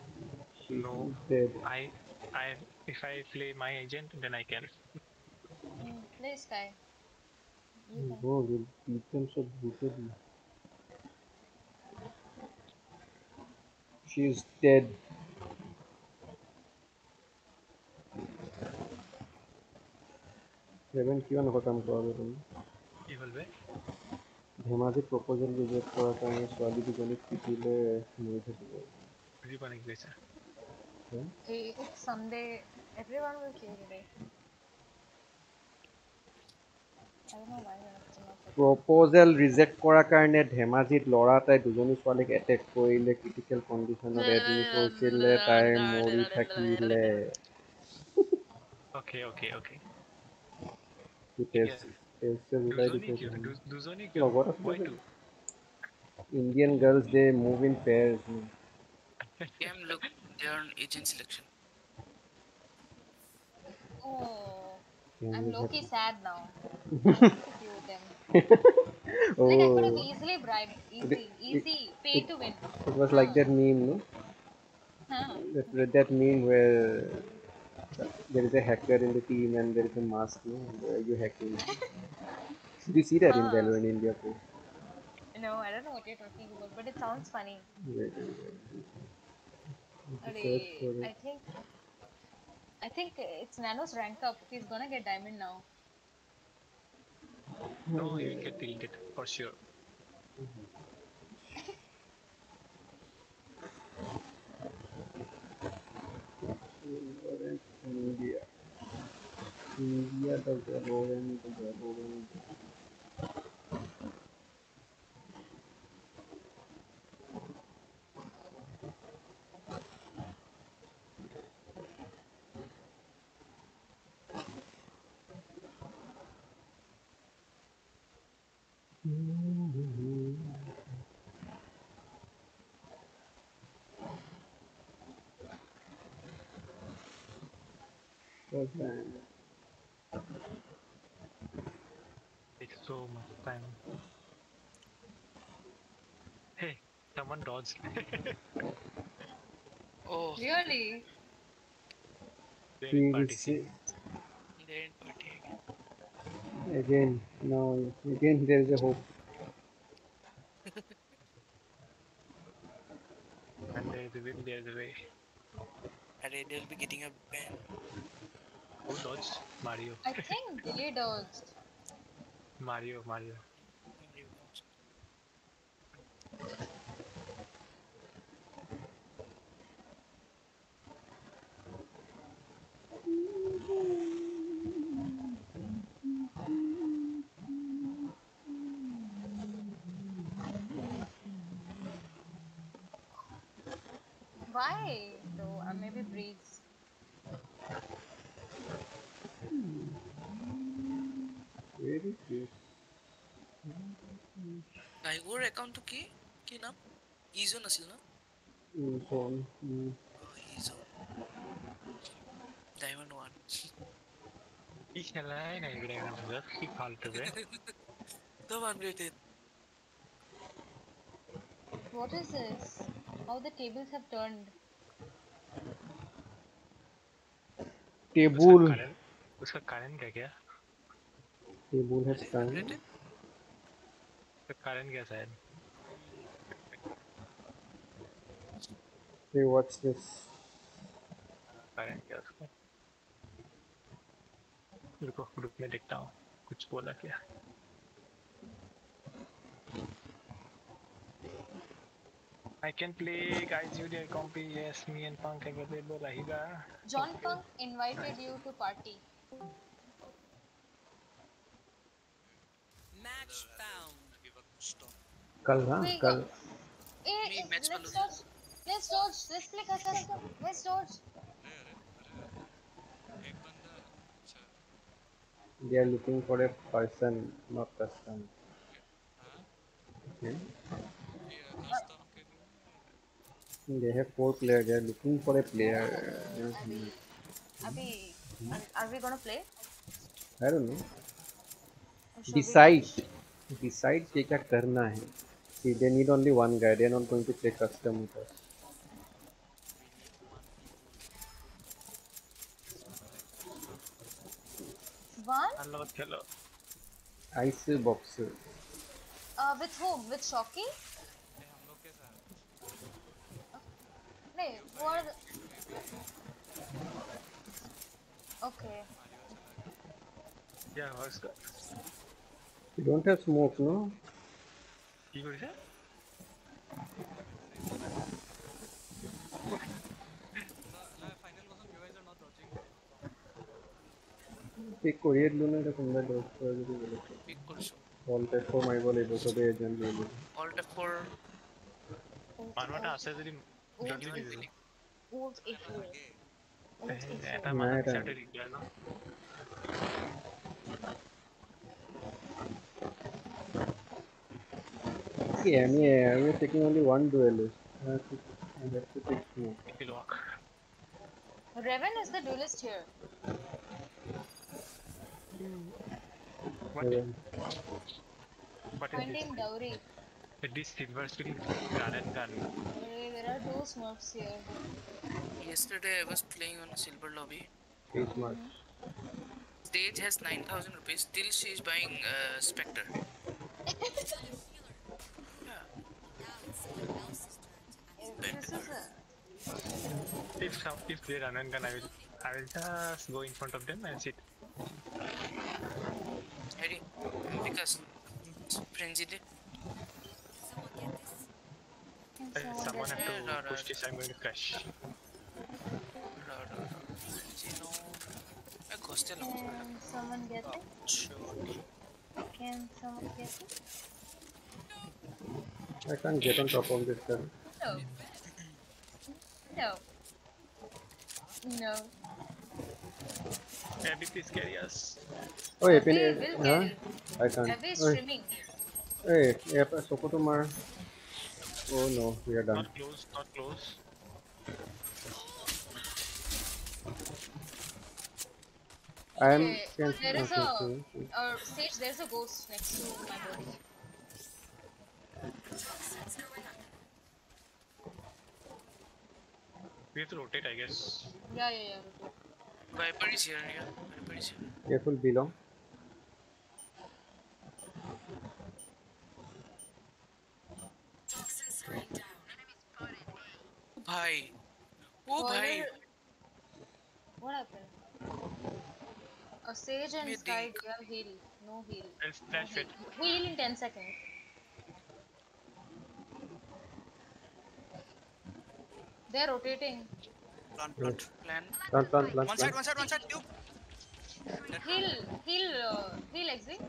She No. is dead. I, I, if I play my agent, then I can. Mm, play Skye. You can. Bro, we'll beat them so brutally. She is dead. Seven কিমান খতম কৰাবে তুমি? কি হ'ল বে? ধেমাজিত proposal reject কৰাৰ কাৰণে ছোৱালী দুজনীক পিটিলে মৰি থাকিব। বুজি পোৱা কৈছা? Hey, it's Sunday. Everyone will kill today. Proposal reject কৰাৰ কাৰণে ধেমাজিত ল'ৰা এটাই দুজনী ছোৱালীক এটেক কৰিলে ক্ৰিটিকেল কণ্ডিশ্যনত এডমিট হৈছিলে তাই মৰি থাকিলে। Okay okay okay which has yeah. Indian girls they move in pairs. Look, they are on agent selection. Oh, I'm mm-hmm. Loki sad now. oh. I could have oh. easily bribed, easy, easy, it, pay it, to win. It was like that meme, no? Huh. That, that meme where there is a hacker in the team and there is a mask no where you hacking did you see that in Ah. Valorant India too? No, I don't know what you're talking about, but it sounds funny. Arey, Search for it. I think I think it's Nano's rank up. He's gonna get diamond now. No, you will get tilted for sure. Valorant India. India the government, the government. Mm-hmm. That? Takes so much time. Hey, someone dodged. Oh, Really? They're in party they're in party again. Again, no, again there is a hope. and there's a will, there's a way. And they'll be getting a ban. Who dodged? Mario. I think they dodged. Mario, Mario. টাইগৰ একাউণ্টটো কি কি নাম ইজন আছিল ন Mm, phone. Mm. ইজন diamond one C খেলাই নাই এইবিলাক ইমান ভিতৰত সি ফাল্টু বে চব unrated What is this? How the tables have turned. Table. उसका कारण उसका कारण क्या क्या Table has turned. कारण क्या शायद Hey, watch this. कारण क्या उसका रुको ग्रुप में देखता हूँ कुछ बोला क्या I can play guys you dare compy yes me and Punk available Ahiga John Punk invited you to party. Match found. कल हाँ कल they are looking for a person not custom okay they have four players they are looking for a player abhi abhi are we gonna play i don't know decide decide कि क्या करना है कि they need only one guy they not going to play custom meter Hello, hello. Ice box. Uh, with whom? With Shocky? Okay क्या हुआ इसका You don't have smoke, no? কি কৰিছে পিক কৰিয়ে দিলো ন এতিয়া কোনোবাই দৰৱ কৰে যদি বেলেগ পিক কৰিছো বল টেষ্ট মাৰিব লাগিব চবেই এজেণ্ট লৈ ল'ব অল্ট ফৰ মানুহ এটা আছে যদি জলদি দি দিলো Ult A4. Ult এটা A4. মানুহ নাই, এটা- বিচাৰোঁতে দিগদাৰ ন Yeah, I mean, I was taking only one duelist. I have to, I have to take smoke. Revan is the duelist here. What, Seven. what is Find this? him dowry. It is silver steel gun and gun. There there are two smurfs here. yesterday I was playing on a silver lobby. Three smart. Stage has 9000 rupees. Still she is buying uh, Spectre. This is a If some, if they run and gun, I will, I will just go in front of them and sit. Harry, because frenzy did. Uh, someone have Yeah, no, to no, push this. I'm going to crash. Frenzy no. I. Can someone get it? Can someone get it? I can't get on top of this guy. No. No. No. Abby, please carry us. Oh, yeah, Abby pin will huh? I can't. Abby is Oi, streaming. hey, yeah, pa- Soko to mar. Oh no, we are done. Not close, not close. I am. Okay, Can, there is okay, a okay. uh, stage. There's a ghost next to my body. We have to rotate, I guess. Yeah, yeah, yeah. Viper is here, yeah. Viper is here. Careful below. Bhai. Oh, bhai. What happened? A sage and sky think. heal. No heal. I'll flash it. Heal in 10 seconds. They're rotating. Plant, plant. Plan. Plant, plant, plant, One side, plant. one side, one side. You. Heal, heal, uh, heal exit.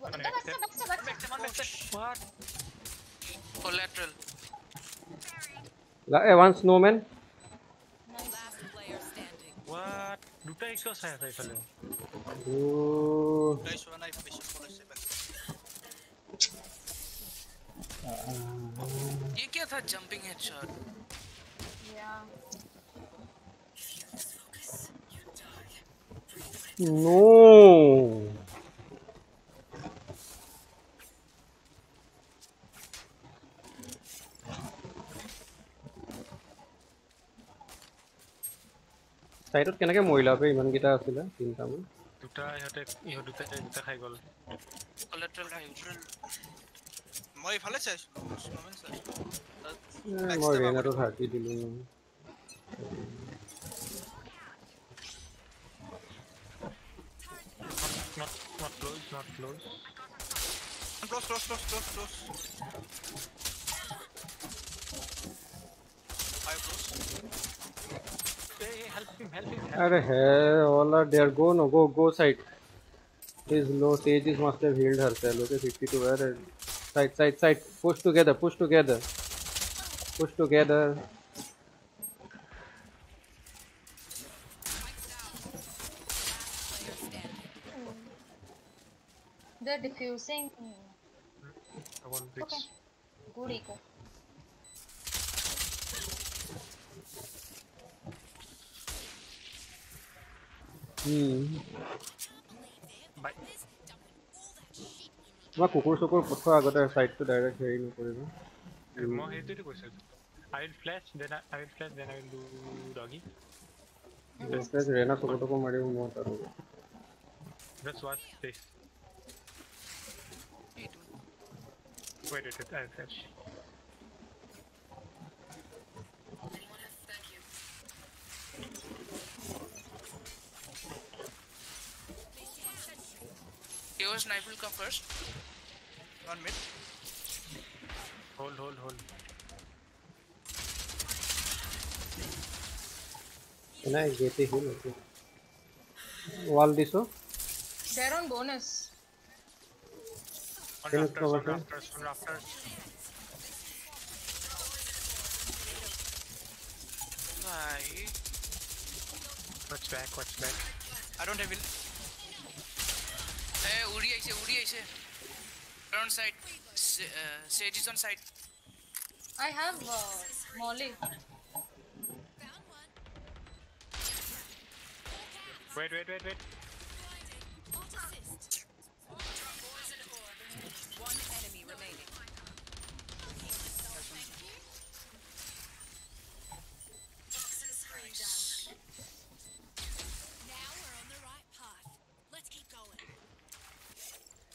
What? One Backstab, exit. backstab, backstab. What? Collateral. La- eh, one snowman. Last player standing. What? দুটা x আছে আছে এইফালে Oh, Guys, one knife. Bishop, police, back. ये क्या था jumping headshot? Yeah. no. চাইডত কেনেকে মৰিলা বে ইমানকেইটা আছিলে তিনিটামান দুটা ইহঁতে ইহঁত দুটা দুটা খাই গ'ল. মই ইফালে চাইছিলো চাইছিলো তাত এ, backstab মই ৰেনাটো ঢাকি দিলো not not close not close Close, close, close, close, close. अरे है all are there go no go go side is low Tejas must have healed herself okay 52 where is side side side push together push together push together Player standing. They're diffusing. I want bricks Okay. Good eco. hmm bye তোমাৰ কুকুৰ চকুৰ পঠোৱা আগতে চাইডটো direct হেৰি নকৰিব মই সেইটোৱেতো কৈছো I will flash then I, I will flash then I will do doggy ৰেনা চকু টকু মাৰিব মই আৰু just watch this Eight. wait wait wait I will flash KAY/O's knife will come first. One mid. Hold, hold, hold. Can I get a heal? Okay. Wall this oh? They're on bonus. One Can rafters, cover one him? rafters, one rafters. Why? Watch back, watch back. I don't have heal. Uri aise, Uri aise. Turn side. S- uh, Sage is on side. I have uh, Molly. Wait, wait, wait, wait.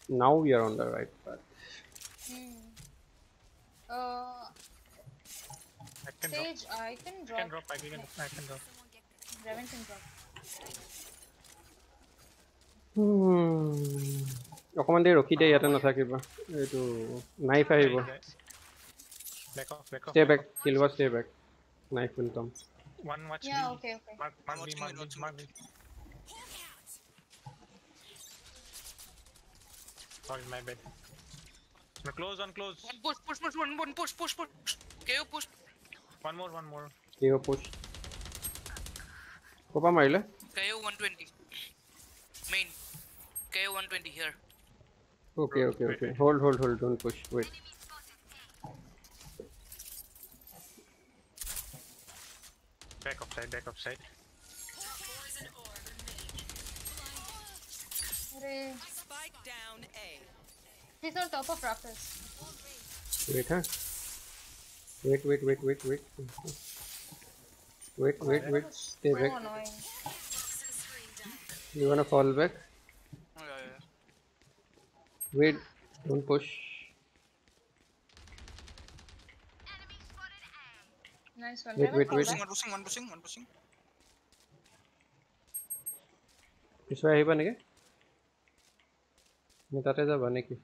Now we are on the right path. Hmm. Uh, I can drop. Sage, I can I drop. can drop, I can, I can drop. Revan can drop. Hmm. অকমান দেৰি ৰখি দে ইয়াতে নাথাকিবা এইটো knife আহিব Back off, back off. Stay back bake কিলৱা stay back knife will Sorry, my bad. We're close, one, close. One push, push, push, one, one push, push, push. KAY/O push. One more, one more. KAY/O push. Copa Marile. Eh? KAY/O 120. Main. KAY/O 120 here. Okay, okay, okay. Hold, hold, hold. Don't push. Wait. Back upside, back upside. Hooray. Strike down A. He's on top of Ruckus. Wait, huh? Wait, wait, wait, wait, wait. Wait, wait, wait. Stay back. Eh. You wanna fall back? Oh, yeah. Wait, don't push. Nice one. Wait, wait, wait. One pushing, one pushing, one pushing, one pushing. Is where he again? তাতে যাবা নাকি?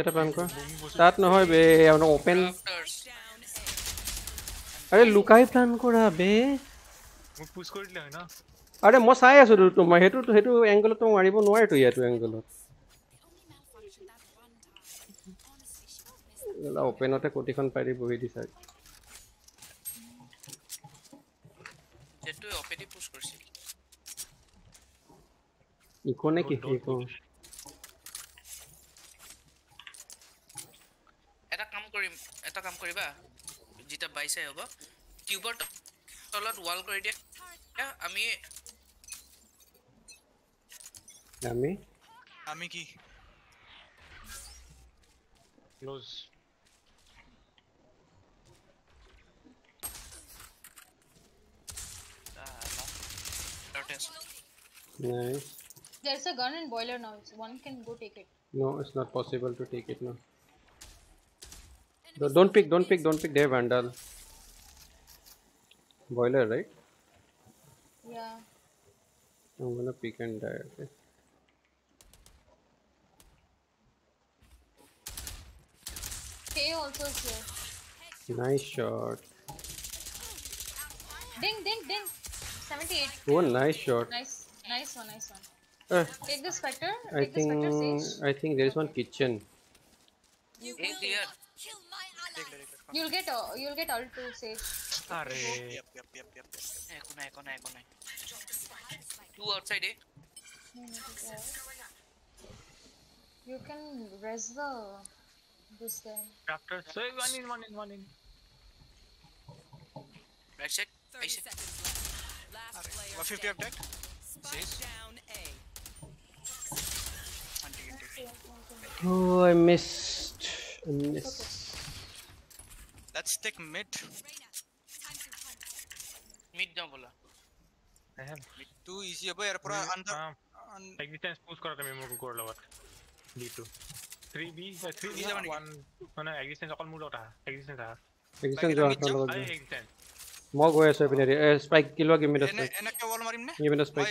এটা তাত নহয় আরে লুকাই plan করা বে। মোক পুশ কৰি দিলে হয় ন আৰে মই চাই আছো তো তোমাৰ সেইটো সেইটো এংগলত তো মাৰিব নোৱাৰেতো ইয়াতো এংগলত অপেনতে কটিখন পাৰি বহি দিছা জেটটোৱে অপেডি পুsh কৰিছিল। Echo Don't- don't echo. এটা কাম কৰিম এটা কাম কৰিবা যেতিয়া বাইছে হ'ব টিউবৰ তলত ৱাল কৰি দিয়া এ, আমি আমি আমি কি ক্লোজ তলতে আছো। নাই There's a gun in boiler now. so One can go take it. No, it's not possible to take it now. No, don't pick, don't pick, don't pick. They have Vandal. Boiler, right? Yeah. I'm gonna pick and die. Okay. KAY/O also is here. Nice shot. Ding, ding, ding. 78. Oh, nice shot. Nice. Nice one, nice one. Uh, Take the Spectre. I Take the Spectre, think Sage. I think there is one kitchen. You will clear. kill my ally. You'll get uh, you'll get ult to Sage. Arre. Yep, yep, yep, yep. Air con air, con. Two outside, eh? You can res the this guy. Doctor, so one in, one in, one in. Right side. Right side. Last Oh, I missed. I missed. Let's take mid. Mid যাওঁ বলা মিডটো easy হ'ব ইয়াৰ পৰা under existence push কৰা তুমি মোৰ কুকুৰৰ লগত ditto 3b 3b 1 মানে এক্সিস্টেন্স অকল মোৰ এটা এক্সিস্টেন্স আছে এক্সিস্টেন্স যোৱাৰ লগত মই গৈ আছোঁ এপিনে স্পাইক কিলো গিভ মি দ স্পাইক এনেকে বল মাৰিম নে give me the spike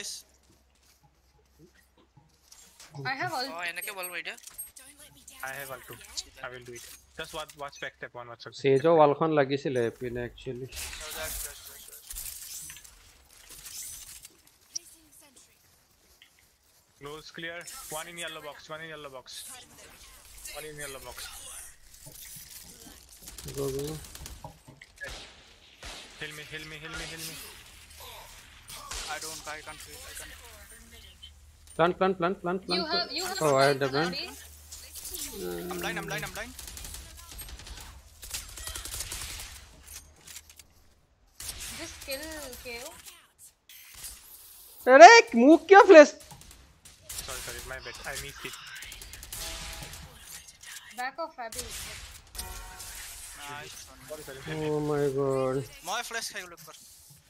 I have all অ এনেকে বল মাৰি দে I have all two I will do it just wait wait স্পেক্ট up one wait সেজো ওয়ালখন লাগিছিল এপিনে actually Close clear. One in yellow box. One in yellow box. One in yellow box. Go go. go. Heal me. Heal me. Heal me. Heal me. I don't. I can't. Heal, I can't. Plant. Plant. Plant. Plant. Plant. You have, you have oh, I had the plant. I'm blind. I'm blind. I'm blind. Just kill KAY/O. अरे move क्यों flash my bad. I missed it. Back of Abby. Nice. Oh my god. My flash guy, look for.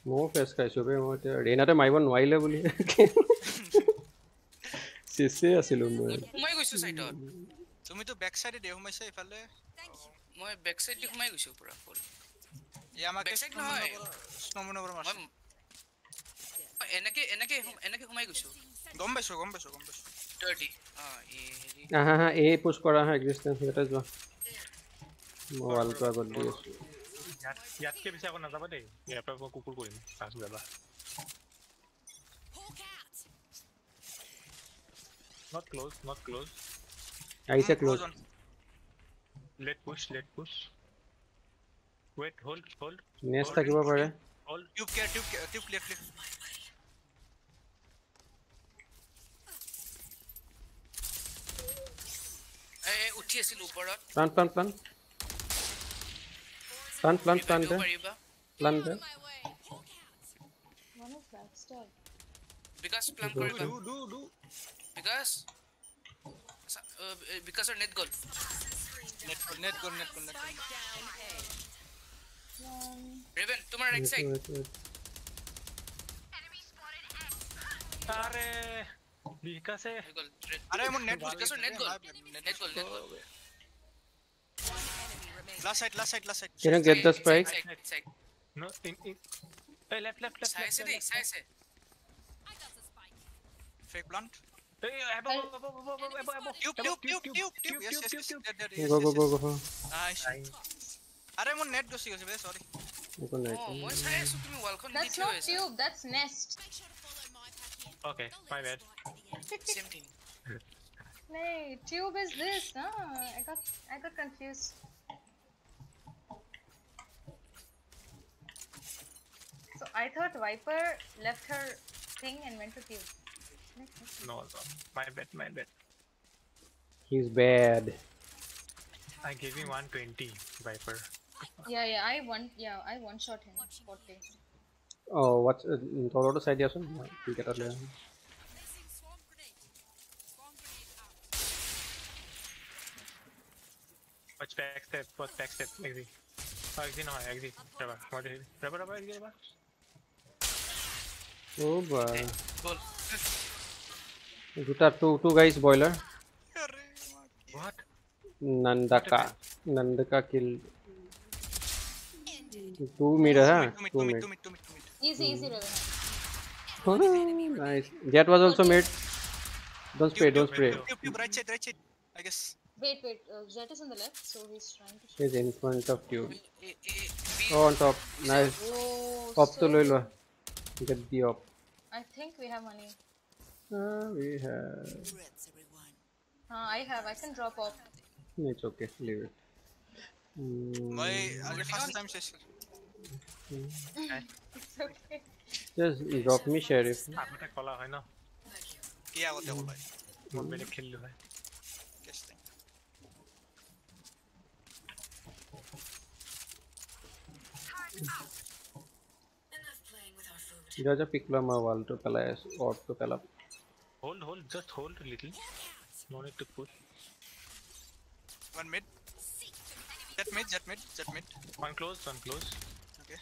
More flash guy, so be more. Dana, my one why level. CC, I see. My go suicide. So, me to backside, they have my safe. Thank you. My backside, you my go super. Yeah, my backside, no. No, no, no, no. Enake, enake, enake, my go. Gombeso, gombeso, gombeso. Thirty অঁ এই হেৰি আহা হা এই push কৰা হা existence ইয়াতে যোৱা মই ৱালটো আগত দি আছো ইয়াত ইয়াতকে বেছি আকৌ নাযাবা দেই ইয়াৰ পৰা মই কুকুৰ কৰিম পাছ যাবা Hawk out. not close not close আহিছে close Close on. let push let push wait hold hold next থাকিব পাৰে hold Tube care, tube care, tube clear, clear. উঠি আছিলো ওপৰত plan plan plan plan plan plan দিব দে পাৰিবা plan they My way. Hawk out. One is backstab. BKash plan Do, কৰিবা do do do বিকাশ বিকাশৰ net goal Net goal, net goal, net goal, net goal. Spike down A. One. Bika से अरे वो net गोल कसो net goal net goal net goal last side last side. Last side can I get the spike no in, in. Hey, left left left side side side side. Fake blunt. Hey above above above above above tube tube tube tube tube yes yes yes. go go go go. Nice. अरे मुन net गोसी गोसी बे sorry मुन net ओ more side सु तुम wall को नीचे हो that's not tube that's nest. Okay, my bad. 15. thing. Tube is this, no? I got I got confused. So I thought Viper left her thing and went to tube. No, no. My bad, my bad. He's bad. I gave him 120, Viper. Yeah, yeah, I one yeah, I one shot him. 40. Oh, what's uh, Toronto side? Yes, we get earlier. Watch back step, watch back step, exit. Oh, exit no, exit. Rubber, what is it? Rubber, rubber, exit, rubber. Oh, boy. Guitar, two, two guys, boiler. What? Nandaka. Nandaka killed. Two mid, huh? Two mid. Easy, easy, Raven. nice. That was also made. Don't spray, don't spray. Right side, right side. I guess. Wait, wait. Uh, Jett is on the left, so he's trying to. He's in front of you. Oh, on top. Nice. Oh, up so to Lilo. Get the op. I think we have money. Uh, we have. Uh, I have. I can drop off. It's okay. Leave it. Mm. My, just drop me, Sheriff. I have just drop me sheriff আগতে কলা হয় না কি আগতে কলা হয় মই বেলেগ খেলিলো হয় जा जा पिक ला मैं वाल तो पहला है और तो पहला hold hold just hold little no need to push one mid Jett mid Jett mid Jett mid one close one close okay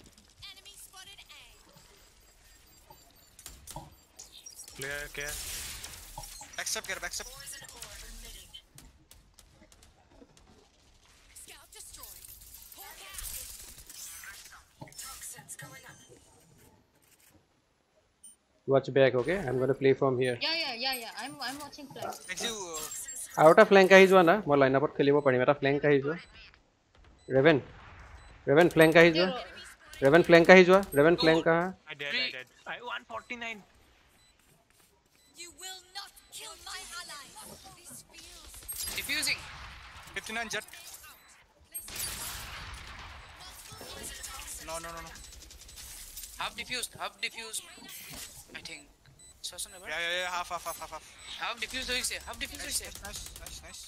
Player care. Accept care, accept. Scout destroyed. Hawk out. Toxins going up. Watch back, okay? I'm gonna play from here. Yeah, yeah, yeah, yeah. I'm I'm watching flash. Exu, uh, আৰু এটা ফ্লেংক আহি যোৱা না মই line আপত খেলিব পাৰিম এটা ফ্লেংক আহি যোৱা ৰেভেন ৰেভেন ফ্লেংক আহি যোৱা ৰেভেন ফ্লেংক আহি যোৱা ৰেভেন ফ্লেংক আহা I dead, I dead. I 149. 59 Jett. No, no, no, no. Half diffused, half diffused. I think. Sasan Yeah, yeah, yeah, half, half, half, half, half. Half diffused होई से, half diffused होई से. Nice, nice, nice.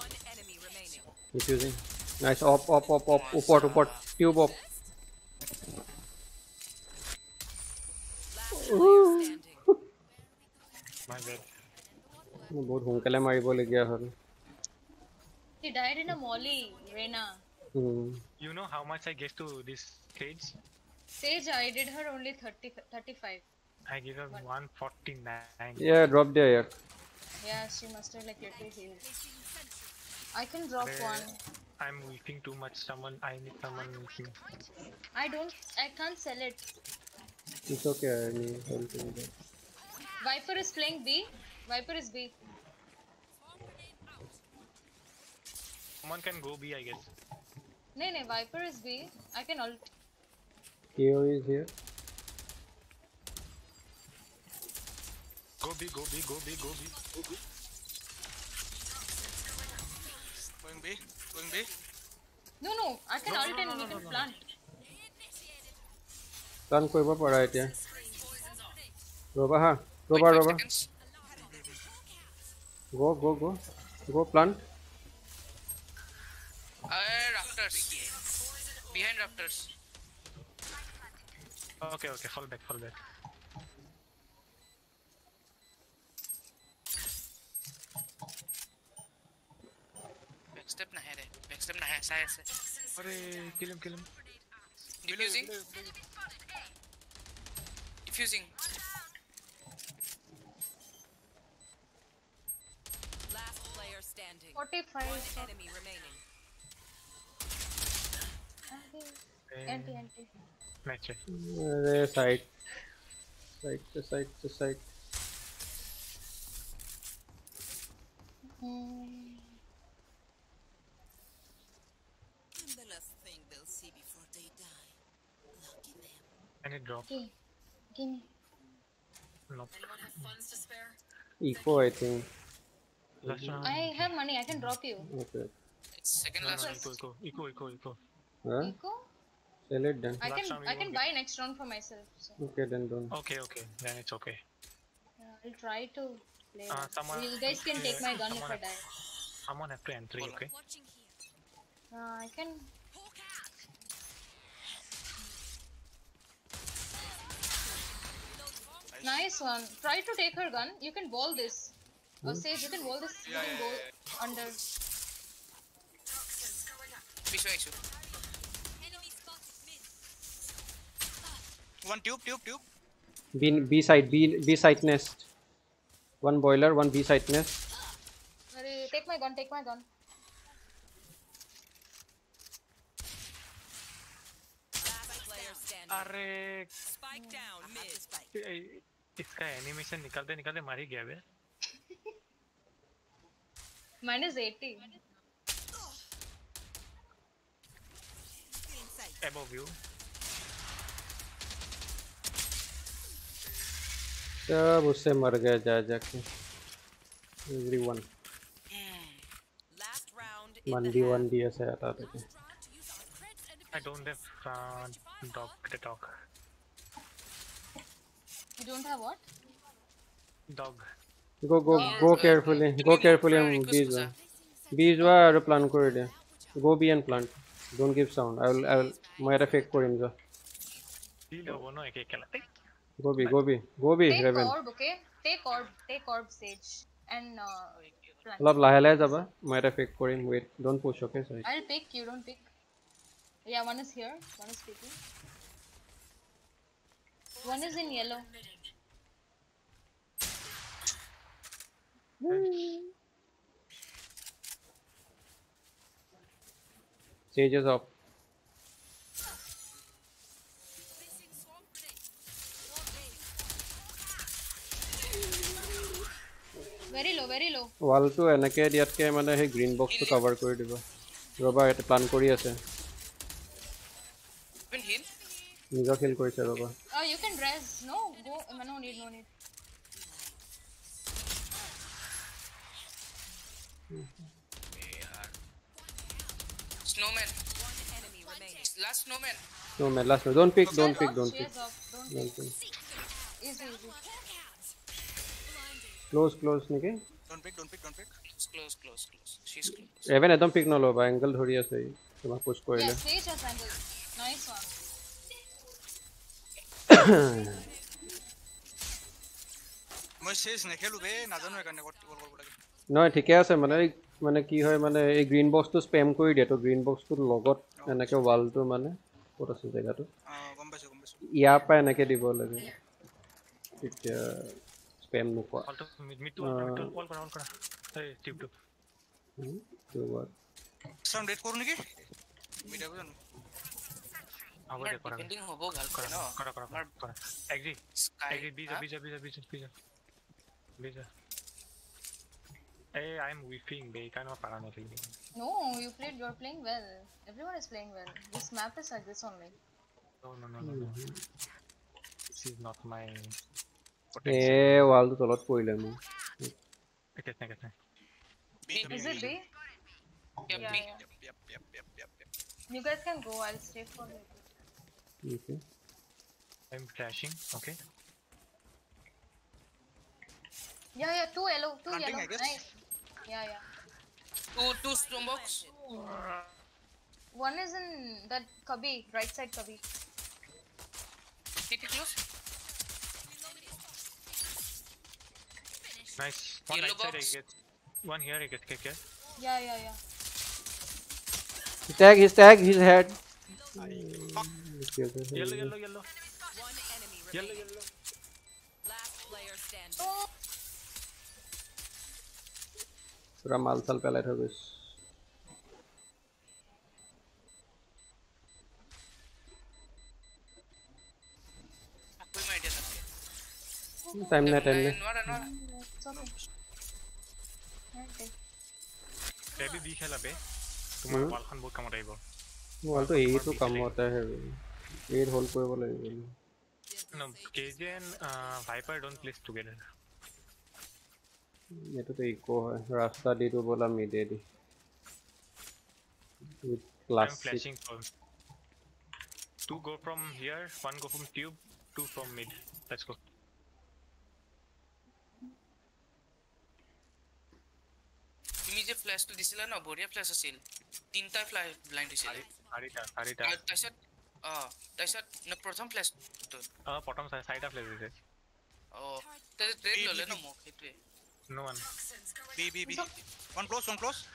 One enemy remaining. Diffusing. Nice, op, op, op, op, uport, uport, tube op. My bad. মই বহুত সোনকালে মাৰিবলগীয়া হ'ল He died in a molly, Rena. Um, You know how much I gave to this stage? Sage, I did her only 30, 35. I gave her 149. yeah, drop there ইয়াক Yeah, she must have like literally healed. I can drop Uh, one. I'm weakening too much. Someone, I need someone weakening. I don't, I can't sell it. It's okay, I need something there. Viper is playing B. Viper is B. Someone can go B, I guess. No, no, Viper is B. I can ult. KAY/O is here. Go B, go B, go B, go B, go B. Going B, going B. No, no, I can no, ult no, no, and no, we can no, plant. Stun को Seconds. Go, go, go. Go plant. Uh, rafters. Behind rafters. Okay, okay, fall back, fall back. Backstep na hai re. Backstep na hai, sahi se. Arey, kill him, kill him. Defusing. Defusing. standing. 45. One enemy remaining. Anti, anti. Match. There, side. Side to side to side. Mm. I'm the last thing they'll see before they die. Lucky them. And it dropped. Give me. Nope. Anyone have funds to spare? Eco, I think. Last round. I have money. I can drop you. Okay. Second last round. Eco, eco, eco, eco. Huh? Eco? Sell it then. I can I can buy next round for myself. So. Okay then don't. Okay okay then it's okay. Yeah, I'll try to play. Uh, someone, you guys can take my uh, gun if I die. Someone have to entry okay. Uh, I can. Nice one. Try to take her gun. You can ball this. Oh, Sage, you can wall this. Yeah, you yeah, go yeah. under. Piso, Exu. One tube, tube, tube. B, B side, B, B side nest. One boiler, one B side nest. Take my gun, take my gun. अरे इसका animation निकालते निकालते मार ही गया भाई Mine is 80. above you सब उससे मर गए जा जाके एवरीवन in वन डी ऐसे आता था कि I don't have uh, dog the dog You don't have what? dog go go go carefully go carefully আমি বি যোৱা বি যোৱা আৰু প্লান কৰি দিয়া গো B and plant don't give sound I will I will মই এটা fake কৰিম যোৱা heal হ'ব ন একে একেলগে গো B go B go B Take Raven orb, okay? Take orb. Take orb, Sage. And uh, plant. অলপ লাহে লাহে যাবা মই এটা fake Karim wait don't push okay চাই I'll pick. You don't pick. Yeah, one is here. One is picking. One is in yellow. Sage is up. Very low, very low. ৱালটো এনেকে দিয়াতকে মানে সেই গ্ৰীণ বক্সটো কভাৰ কৰি দিব ৰ'বা ইয়াতে plan কৰি আছে Even heal? নিজৰ খেল কৰিছে ৰ'বা Oh, you can dress. No, go. uh, No need, no Last snowman. no man last one. don't pick She don't has pick up, don't she pick has up. Don't don't pick easy, easy. Close close নেকি Don't pick, don't pick, don't pick. It's close, close, close. She's close. এভেন একদম pick নল'বা angle ধৰি আছে ই তোমাক পুছ কৰিলে Yeah, stage has angle. Nice one. মই chase নেখেলো বে নাজানো সেইকাৰণে ক'ত গ'ল কৰিব লাগে নহয় ঠিকে আছে মানে এই- মানে কি হয় মানে এই গ্ৰীণ বক্সটো স্পেম কৰি দিয়ে তো গ্ৰীণ বক্সটোৰ লগত এনেকে ৱালটো মানে ক'ত আছে জেগাটো? ইয়াৰ পৰা এনেকে দিব লাগে। তেতিয়া স্পেম নকৰা বিজা Hey, I'm whiffing, they cannot para nothing. No, you played, you're playing well. Everyone is playing well. This map is like this only. No, no, no, no, no. This is not my... Hey, wall to lot poile. Okay, okay, okay. Is it B? Yep, yeah, B. Yeah. Yep, yep, yep, yep, yep, yep. You guys can go, I'll stay for later. Okay. I'm crashing. okay. Yeah, yeah, two yellow, two yellow, nice. Yeah, yeah. Two, two stone box. One is in that cubby, right side cubby. Take it close. Nice. One Yellow right side I box. get. One here I get kick, yeah? Yeah, yeah, yeah. His tag, his tag, his head. Yellow, yellow, yellow. One enemy Yellow, yellow. Last player standing. Oh, পুৰা মাল চাল পেলাই থৈ গৈছে Aku may idea তাতে. Time নাই time নাই নোৱাৰা নোৱাৰা it's okay. Okay. Maybe B খেলা বে। তোমাৰ Hmm. ৱালখন বহুত কামত আহিব। ৱালটো এইটো কামত আহে এইট হোল্ড কৰিব লাগিব No, KJ and uh, Viper don't play together. এইটোতো ইকো হয় ৰাস্তা দি দিওঁ ব'লা মিডে দি I'm flashing for. Two go from here, one go from tube, two from mid. Let's go. তুমি যে ফ্লেশটো দিছিলা ন বঢ়িয়া ফ্লেশ আছিল তিনিটা ফ্লাই ব্লাইণ্ড হৈছিলে চাৰিটা চাৰিটা আৰু তাৰপিছত অ তাৰপিছত ন প্ৰথম ফ্লেশটো অ প্ৰথম চাৰিটা ফ্লেজ দিছে অ তাৰপিছত ৰেড ল'লে ন মোক সেইটোৱে No one. B, B, B. One close, one close.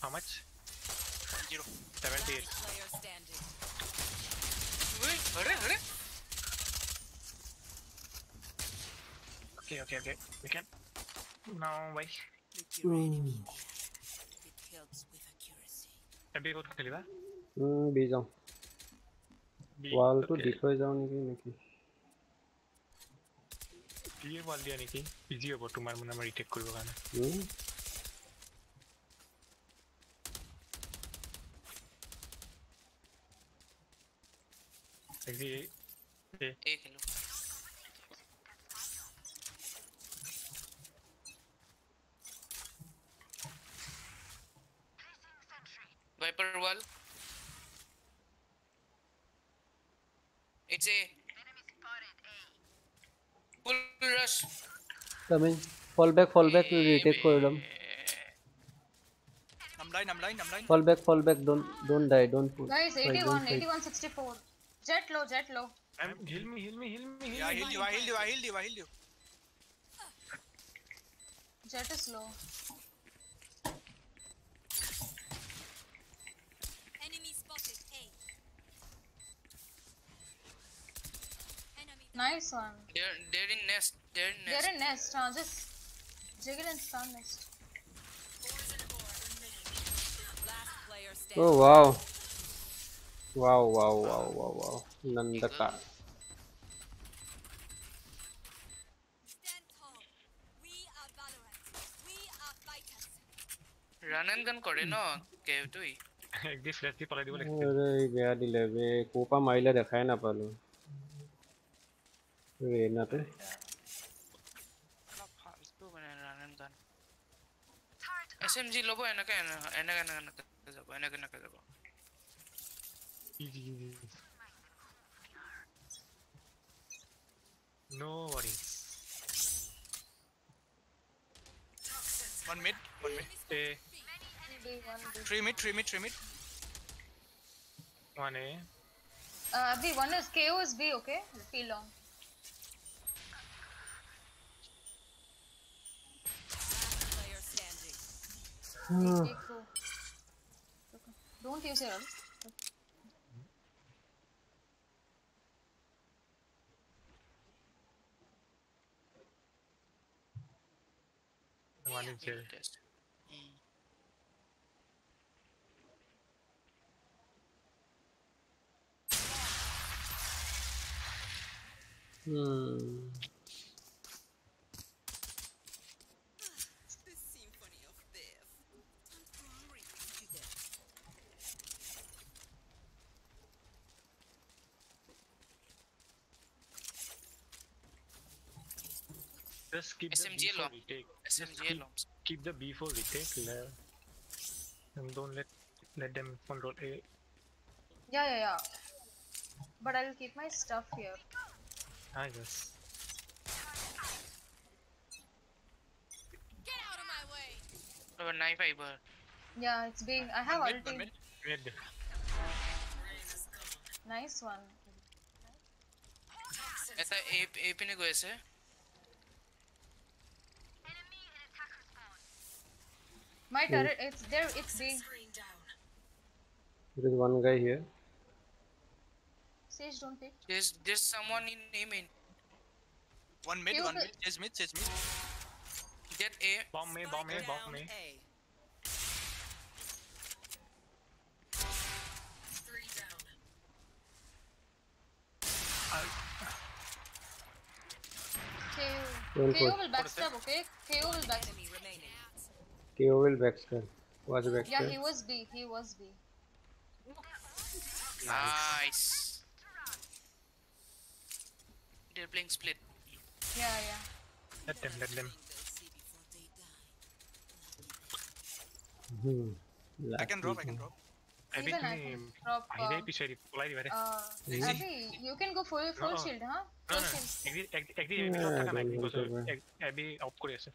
How much? Zero. 78. Wait, hurry, hurry. Okay, okay, okay. We can. No wait. Enemy. It helps with accuracy. अभी कुछ खेलेगा? हम्म, बी जाऊँ. वाल B য়ে ৱাল দিয়া নেকি ইজি হ'ব তোমাৰ মানে আমাৰ ৰিটেক কৰিবৰ কাৰণে হুম? একজি এই খেলো Viper wall. Coming. Fall back, fall back, we'll retake corridor. I'm blind, I'm blind, Fall back, fall back, don't don't die, don't push. Guys, 81, don't Jett low, Jett low. I'm heal me, heal me, heal me, heal. Yeah, heal you, I heal you, I heal you, I heal you. Jett is low. Enemy spotted. Eight. Nice one. They're, they're in nest. They're in nest. They're in nest, huh? Just jiggle and stun nest. Last player standing. Oh wow. Wow, wow, wow, wow, wow. Nandaka. Stand tall. We are Valorant. We are fighters. Run and gun কৰে ন কেউটোই একদিন flash দি পলাই দিব লাগিছিল আৰে বেয়া দিলে বে ক'ৰ পৰা মাৰিলে দেখাই নাপালো ৰেনাতে অলপ SMG ল'ব এনেকে এনে- এনেকে এনেকে এনেকে যাব এনেকে এনেকে যাব easy easy no worry One mid, one mid. A B, one B. Three mid, three mid, three mid. One A Uh, B, one is KO is B, okay? P long. Don't use your arm. One is here. Hmm. Just keep SMG the retake. SMG keep, keep, the B4 retake left. And don't let let them control A. Yeah, yeah, yeah. But I'll keep my stuff here. I guess. Get out of my way. I have a knife fiber. Yeah, it's being. I have one ulti. Minute, one. Nice one. ऐसा एप एप ही नहीं से My hmm. turret, it's there, it's B. There is one guy here. Sage, don't pick. there's there's someone in A main One mid, You one mid. Chase mid, chase mid. get A Bomb me, bomb me, bomb me. A. KAY/O. KAY/O will backstab, okay? KAY/O will backstab. KAY/O will Baxter. Was Baxter? Yeah, he was B. He was B. Nice. They're playing split. Yeah, yeah. Let them, let them. Hmm. I can drop, I can drop. Even I can drop. I can drop. I can drop. You can go full, full shield, huh? Full shield. Agree, agree. Abhi out kore aise.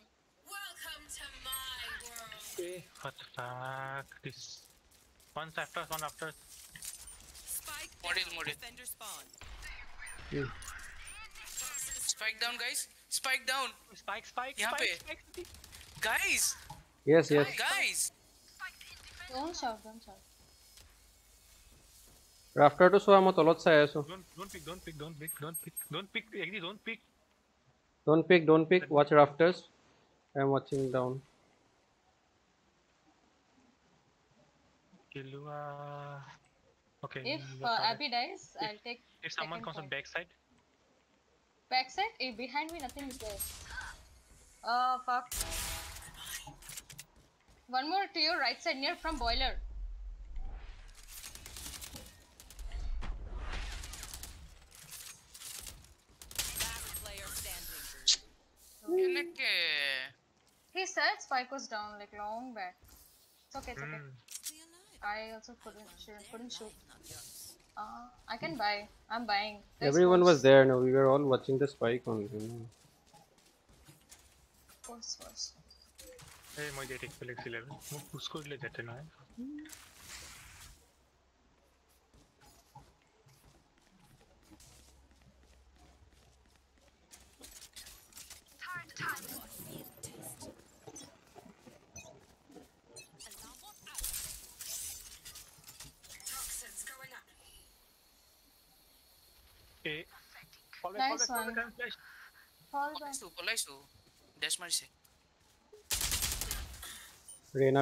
Okay. What the fuck? This one after one after. Spike what is model. Defender spawn. Yeah. Spike down, guys. Spike down. Spike, spike, यहाँ पे. Spike, guys. Yes, yes. Guys. Don't shout, don't shout. Rafter to so I'm lot, say so. Don't don't pick, don't pick, don't pick, don't pick, don't pick. Actually, don't pick. Don't pick, don't pick. Watch rafters. I'm watching down. Okay. If uh, Abby dies, if, I'll take. If someone comes point. on backside. Backside? If behind me, nothing is there. Oh fuck. One more to your right side, near from boiler. He said spike was down like long back. It's okay, it's mm. okay. Hmm. I also couldn't sure, couldn't shoot. Uh, I can buy. I'm buying. There's Everyone was there. No, we were all watching the spike on. No? Force, force. Hey, my date is 11. I'm going to go to the Fall nice one.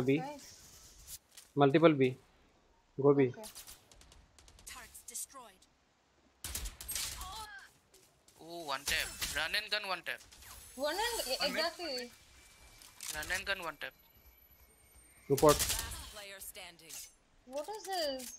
B. Nice. Multiple B. Go B. Okay. Oh, one tap. Run and gun, one tap. One and one exactly. Run and gun, one tap. Report. What is this?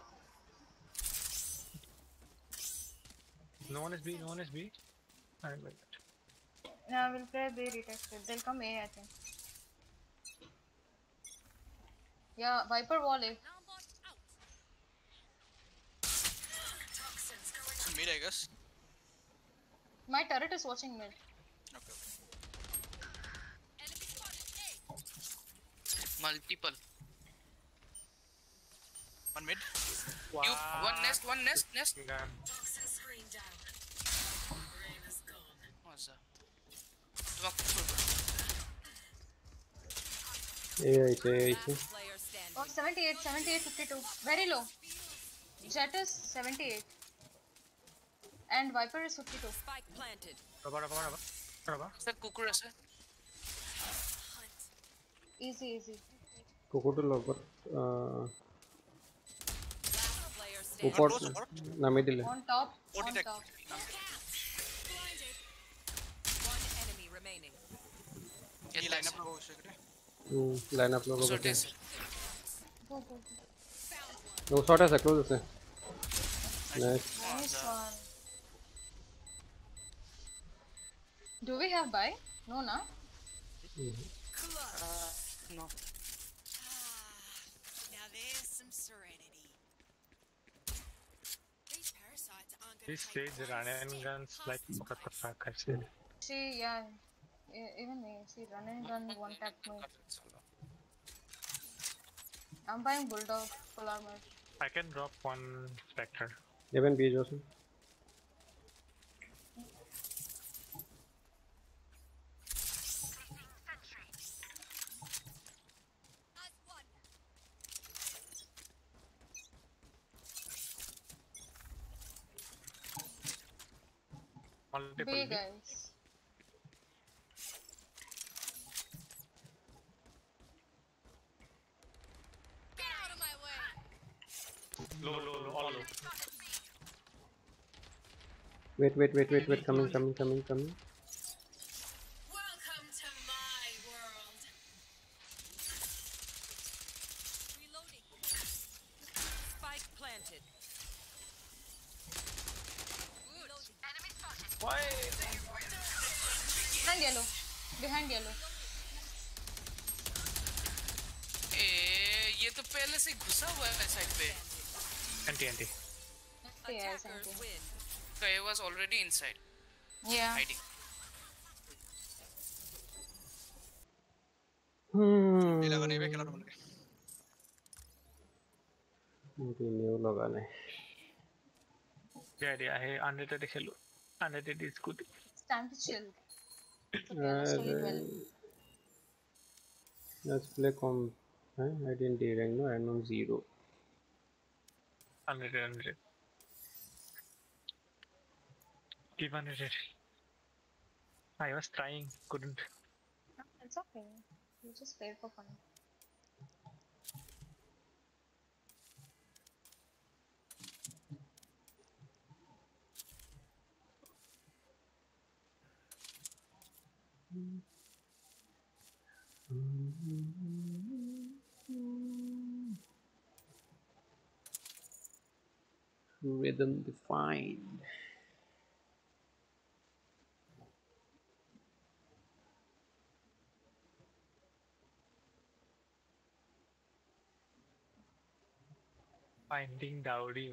No one is B, no one is B. I'm like that. Yeah, we'll play B retested. They'll come A, I think. Yeah, Viper wall A. Alarmbot. Mid, I guess. My turret is watching mid. Okay. Enemy Multiple. One mid. You, one nest, one nest, nest. Gun. Drop the silver. Oh, 78, 78, 52. Very low. Jett is 78. And Viper is 52. Spike planted. Rubber, rubber, rubber. Rubber. Is that Kukur? Easy, easy. Kukur to Lobber. Uh, Uport. Na middle. On top. On top. Lineup लोग होऊ शकते हम्म shot से nice Do we have buy? No, na? No. This stage running guns like what the fuck I said. See, yeah even me. See, run and gun one tap. I'm buying bulldog full armor. I can drop one specter. Even B, Joseph. Multiple B, B. guys. Wait, wait, wait, wait, wait, coming, coming, coming, coming. unrated hello. Unrated is good. Time to chill. Let's play comp. I didn't D rank, no, I'm 0. 100, 100. Keep 100. I was trying, couldn't. It's okay. You just play for fun. Rhythm defined. Finding dowry